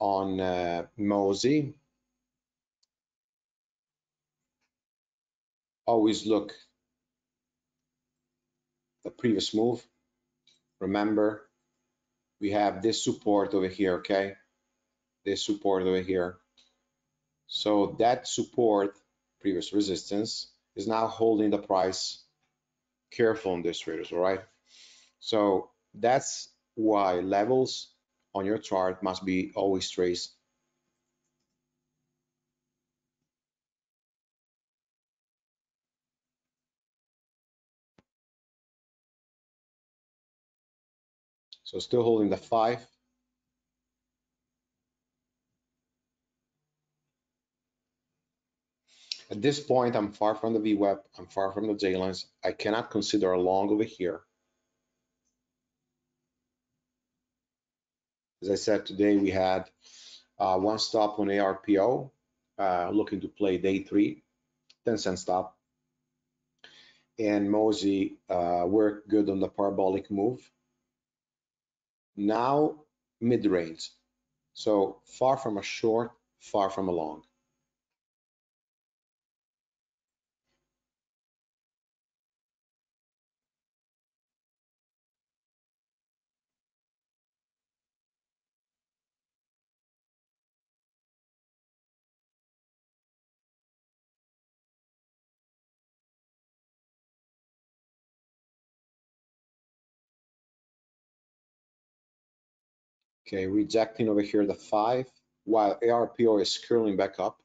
on uh, Mosey. Always look the previous move. Remember, we have this support over here, okay? This support over here. So that support, previous resistance, is now holding the price careful on this traders, all right? So that's why levels on your chart must be always traced. So still holding the five. At this point, I'm far from the VWAP, I'm far from the J lines. I cannot consider a long over here. As I said, today we had uh, one stop on ARPO, uh, looking to play day three, 10 cent stop. And Mosey uh, worked good on the parabolic move. Now mid-range. So far from a short, far from a long. Okay, rejecting over here the five, while ARPO is curling back up.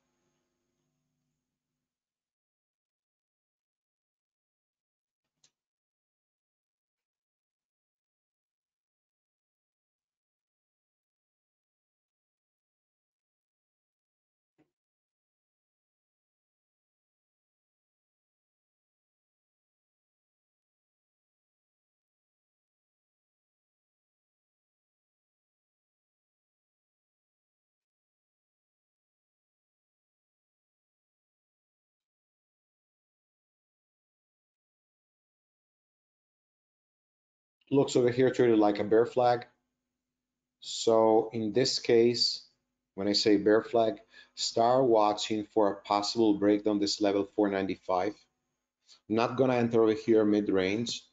Looks over here treated like a bear flag. So in this case, when I say bear flag, start watching for a possible breakdown this level 495. Not gonna enter over here mid-range.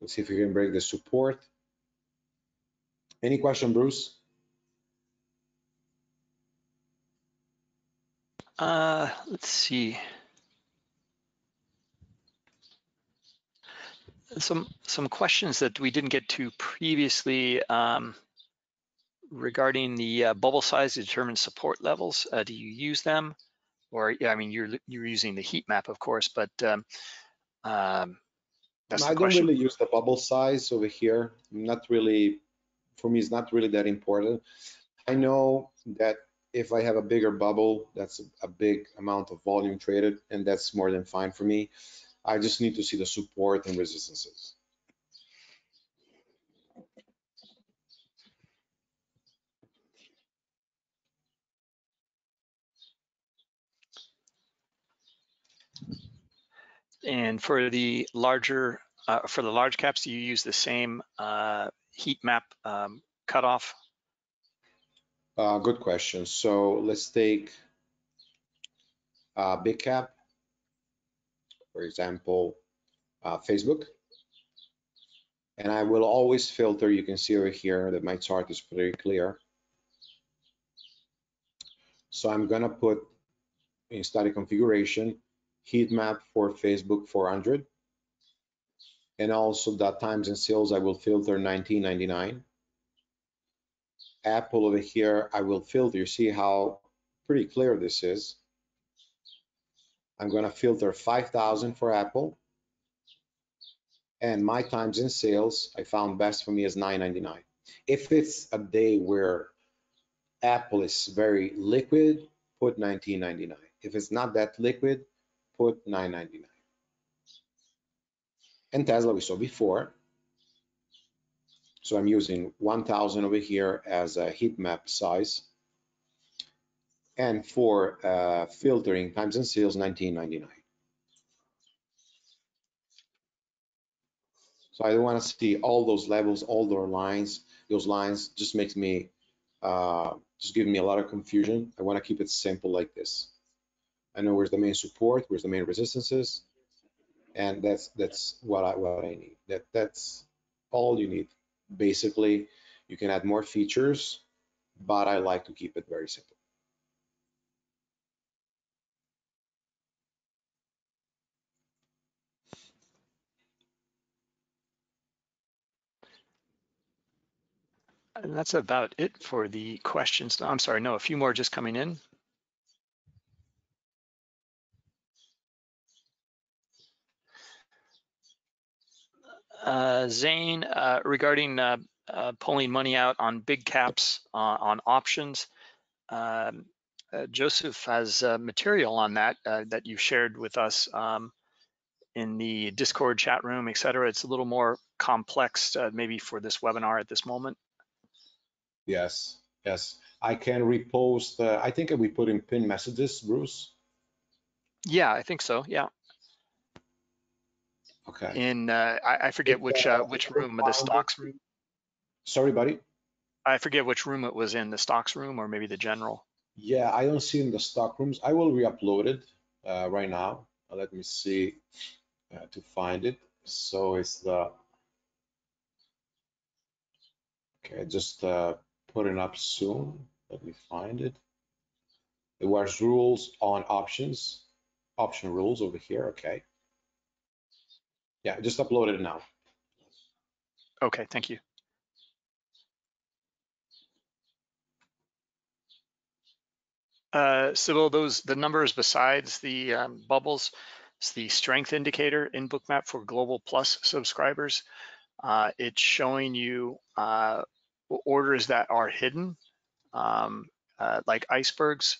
Let's see if we can break the support. Any question, Bruce? Uh, let's see. Some some questions that we didn't get to previously um, regarding the uh, bubble size to determine support levels. Uh, do you use them, or I mean you're you're using the heat map, of course, but um, um, that's I don't really use the bubble size over here. Not really, for me, it's not really that important. I know that if I have a bigger bubble, that's a- a big amount of volume traded, and that's more than fine for me. I just need to see the support and resistances. And for the larger, uh, for the large caps, do you use the same uh, heat map um, cutoff? Uh, good question. So let's take uh, big cap, for example, uh, Facebook. And I will always filter, you can see over here that my chart is pretty clear. So I'm gonna put in static configuration, heat map for Facebook 400. And also that times and sales, I will filter 1999. Apple over here, I will filter, you see how pretty clear this is. I'm gonna filter 5,000 for Apple. And my times and sales, I found best for me is 9.99. If it's a day where Apple is very liquid, put 19.99. If it's not that liquid, put 9.99. And Tesla we saw before. So I'm using 1000 over here as a heat map size. And for uh, filtering times and sales, 19.99. So I don't want to see all those levels, all those lines. Those lines just makes me, uh, just giving me a lot of confusion. I want to keep it simple like this. I know where's the main support, where's the main resistances, and that's that's what I what I need. That that's all you need. Basically, you can add more features, but I like to keep it very simple. And that's about it for the questions. I'm sorry, no, a few more just coming in. Zane, uh, regarding uh, uh, pulling money out on big caps uh, on options, um, uh, Joseph has uh, material on that uh, that you shared with us um, in the Discord chat room, et cetera. It's a little more complex uh, maybe for this webinar at this moment. Yes, yes. I can repost. Uh, I think we put in pin messages, Bruce. Yeah, I think so. Yeah. Okay. In uh, I, I forget which uh, uh, which room, the stocks room. Sorry, buddy. I forget which room it was in, the stocks room or maybe the general. Yeah, I don't see in the stock rooms. I will re-upload it uh, right now. Let me see uh, to find it. So it's the okay. Just uh, put it up soon. Let me find it. It was rules on options, option rules over here. Okay. Yeah, just upload it now. Okay, thank you. uh, Sybil, those the numbers besides the um, bubbles, it's the strength indicator in Bookmap for Global Plus subscribers. Uh, it's showing you uh, orders that are hidden, um, uh, like icebergs.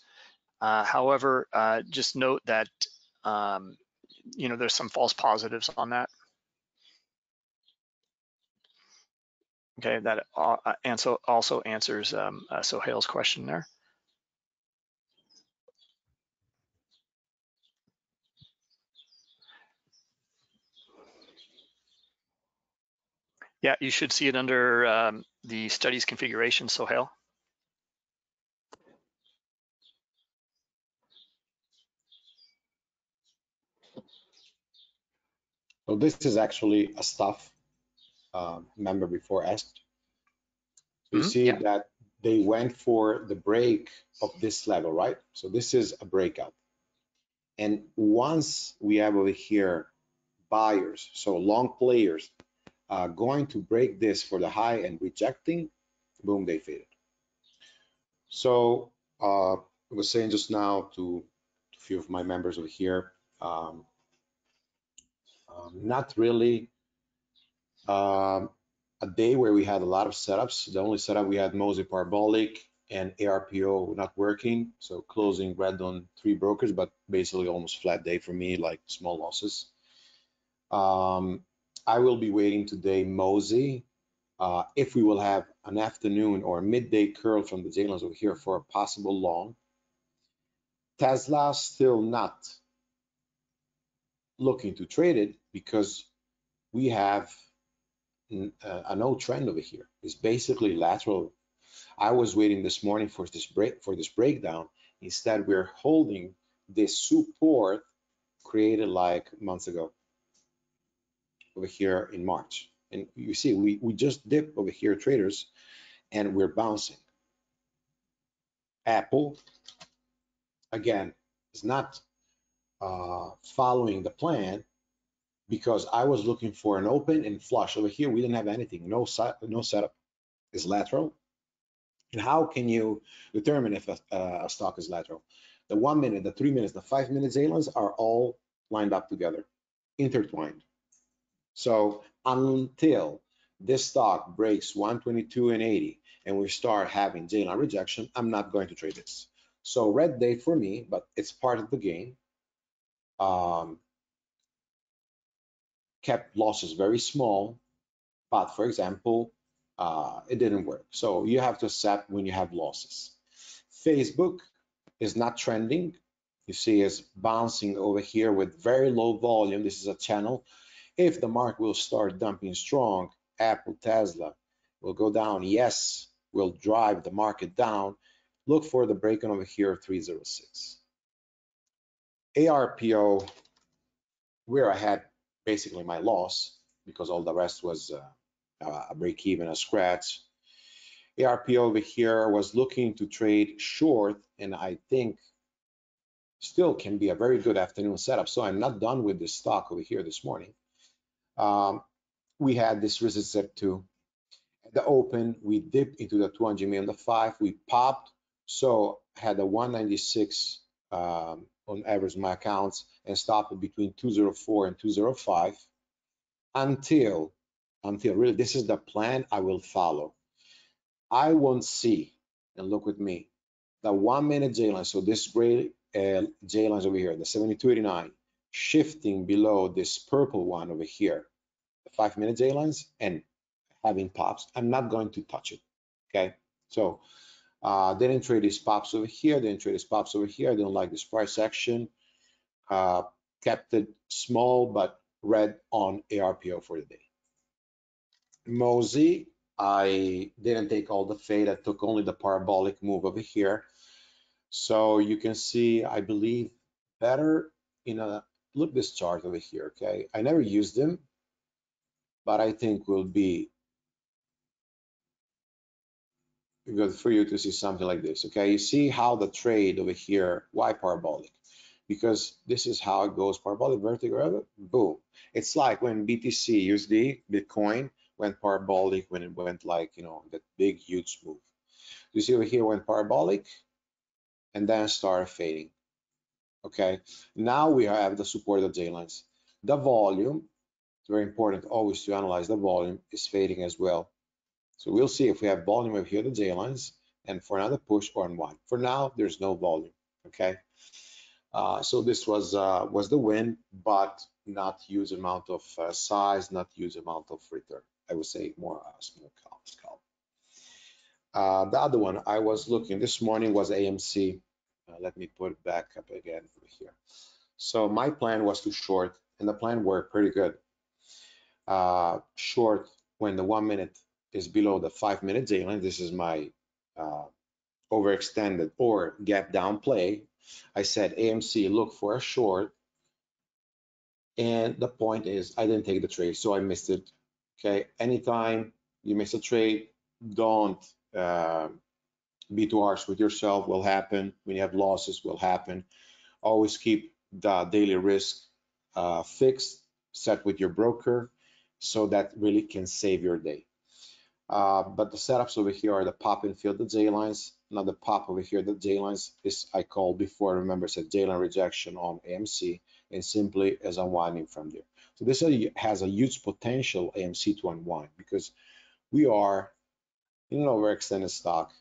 Uh, however, uh, just note that um, you know there's some false positives on that. Okay, that also also answers um, Sohail's question there. Yeah, you should see it under um, the studies configuration, Sohail. So this is actually a stuff uh, member before asked. You mm -hmm, see yeah. that they went for the break of this level, right? So this is a breakout. And once we have over here buyers, so long players uh, going to break this for the high and rejecting, boom, they faded. So uh, I was saying just now to a few of my members over here, um, um, not really um, a day where we had a lot of setups. The only setup we had Mosey Parabolic and ARPO not working. So closing red on three brokers, but basically almost flat day for me, like small losses. Um, I will be waiting today Mosey. Uh, if we will have an afternoon or midday curl from the J-lines over here for a possible long. Tesla still not looking to trade it because we have uh, a no trend over here. It's basically lateral. I was waiting this morning for this break for this breakdown. Instead, we're holding this support created like months ago over here in March. And you see, we, we just dip over here, traders, and we're bouncing. Apple, again, is not uh, following the plan because I was looking for an open and flush. Over here, we didn't have anything, no, no setup. Is lateral. And how can you determine if a, a stock is lateral? The one minute, the three minutes, the five minutes J-lines are all lined up together, intertwined. So until this stock breaks 122 and 80 and we start having J-line rejection, I'm not going to trade this. So red day for me, but it's part of the game. Um, kept losses very small, but for example, uh, it didn't work. So you have to accept when you have losses. Facebook is not trending. You see it's bouncing over here with very low volume. This is a channel if the market will start dumping strong, Apple, Tesla will go down. Yes, will drive the market down. Look for the break over here, 306. ARPO, where I had basically my loss because all the rest was uh, a break even, a scratch. ARPO over here was looking to trade short, and I think still can be a very good afternoon setup. So I'm not done with this stock over here this morning um, we had this resistor too. At the open, we dipped into the 200 million, the five, we popped. So had a 196 um, on average my accounts and stopped between 204 and 205 until, until really this is the plan I will follow. I won't see, and look with me, the one minute J line. So this gray uh, J lines over here, the 7289, shifting below this purple one over here, the five minute J lines and having pops, I'm not going to touch it. Okay. So uh, didn't trade these pops over here, didn't trade these pops over here. I don't like this price action. Uh, kept it small but red on ARPO for the day. Mosey, I didn't take all the fade. I took only the parabolic move over here. So you can see, I believe, better in a look this chart over here, okay? I never used them, but I think will be good for you to see something like this, okay? You see how the trade over here, why parabolic? Because this is how it goes, parabolic, vertical, boom. It's like when BTC, USD, Bitcoin went parabolic when it went like, you know, that big, huge move. You see over here went parabolic, and then started fading. Okay, now we have the support of J lines. The volume, it's very important always to analyze the volume, is fading as well. So we'll see if we have volume over here, the J lines, and for another push or unwind. For now, there's no volume. Okay, uh, so this was uh, was the win, but not huge amount of uh, size, not huge amount of return. I would say more uh, small scalp. Uh, the other one I was looking this morning was AMC. Uh, let me put it back up again over here. So my plan was to short, and the plan worked pretty good. Uh, short when the one minute is below the five minute daily. This is my uh, overextended or gap down play. I said AMC look for a short, and the point is I didn't take the trade, so I missed it. Okay, anytime you miss a trade, don't uh, be too harsh with yourself will happen when you have losses will happen always keep the daily risk uh, fixed set with your broker so that really can save your day uh, but the setups over here are the pop and fill the J lines. Now the pop over here the J lines is I called before. Remember said J line rejection on AMC and simply as unwinding from there. So this has a huge potential AMC to unwind because we are in an overextended stock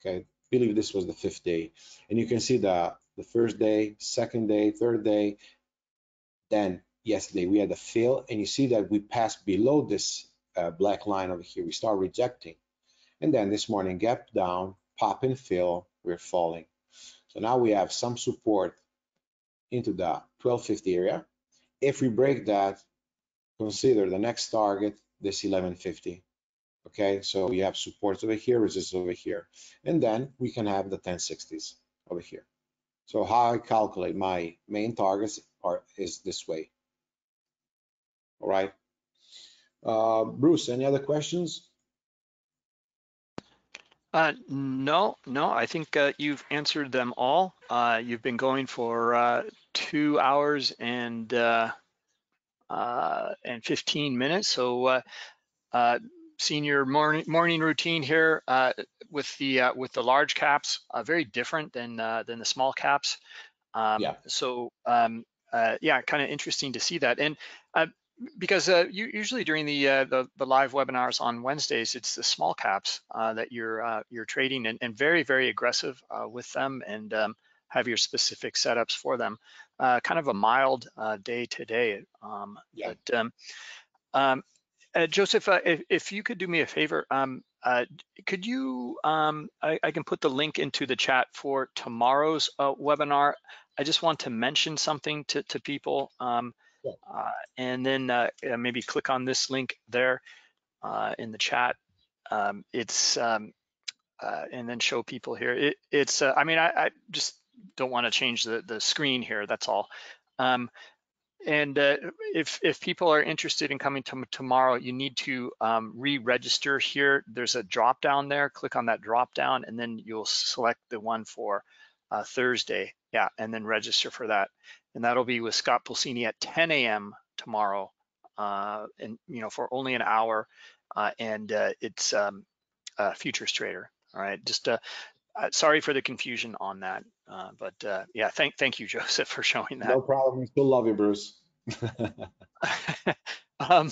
Okay, I believe this was the fifth day. And you can see the, the first day, second day, third day, then yesterday we had a fill and you see that we passed below this uh, black line over here. We start rejecting. And then this morning gap down, pop and fill, we're falling. So now we have some support into the 1250 area. If we break that, consider the next target, this 1150. Okay, so we have supports over here, resistance over here, and then we can have the 1060s over here. So how I calculate my main targets are is this way. All right. Uh, Bruce, any other questions? Uh, no, no, I think uh, you've answered them all. Uh, you've been going for uh, two hours and uh, uh, and 15 minutes. So senior morning morning routine here uh, with the uh, with the large caps, uh, very different than uh, than the small caps. Um, yeah. So um, uh, yeah, kind of interesting to see that. And uh, because you, usually during the, the, the live webinars on Wednesdays, it's the small caps that you're you're trading and, and very very aggressive with them and um, have your specific setups for them. kind of a mild day today. Um, yeah. But um, um uh, Joseph, uh, if, if, you could do me a favor, um, uh, could you, um, I, I, can put the link into the chat for tomorrow's uh, webinar. I just want to mention something to, to people um. Uh, and then uh, maybe click on this link there in the chat. Um, it's, um, and then show people here. It, it's, I mean, I, I, just don't want to change the, the screen here, that's all. Um, and uh, if, if people are interested in coming to tomorrow, you need to um, re-register here. There's a drop down there, click on that drop down and then you'll select the one for uh, Thursday. Yeah, and then register for that. And that'll be with Scott Pulcini at 10 a.m. tomorrow uh, and you know for only an hour uh, and uh, it's um, a futures trader. All right, just uh, uh, sorry for the confusion on that, uh, but uh, yeah, thank thank you, Joseph, for showing that. No problem. We still love you, Bruce. um,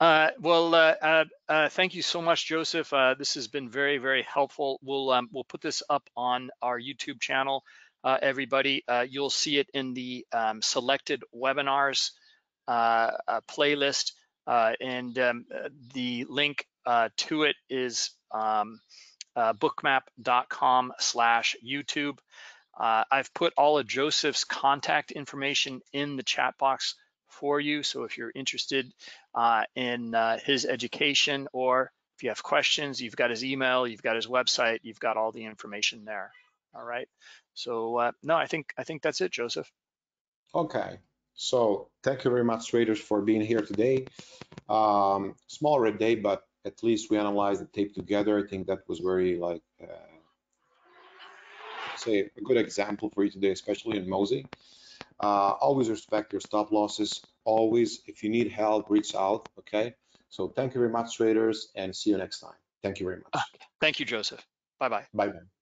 uh, well, uh, uh, thank you so much, Joseph. this has been very very helpful. We'll um, we'll put this up on our YouTube channel. Everybody, you'll see it in the um, selected webinars playlist, and um, the link to it is. Um, uh, bookmap.com slash YouTube. Uh, I've put all of Joseph's contact information in the chat box for you. So if you're interested uh, in uh, his education or if you have questions, you've got his email, you've got his website, you've got all the information there. All right. So uh, no, I think I think that's it, Joseph. Okay. So thank you very much, traders, for being here today. Um, smaller day, but at least we analyzed the tape together. I think that was very like, uh, say a good example for you today, especially in Mosey. Uh, always respect your stop losses. Always, if you need help, reach out. Okay. So thank you very much, traders, and see you next time. Thank you very much. Thank you, Joseph. Bye-bye. Bye-bye.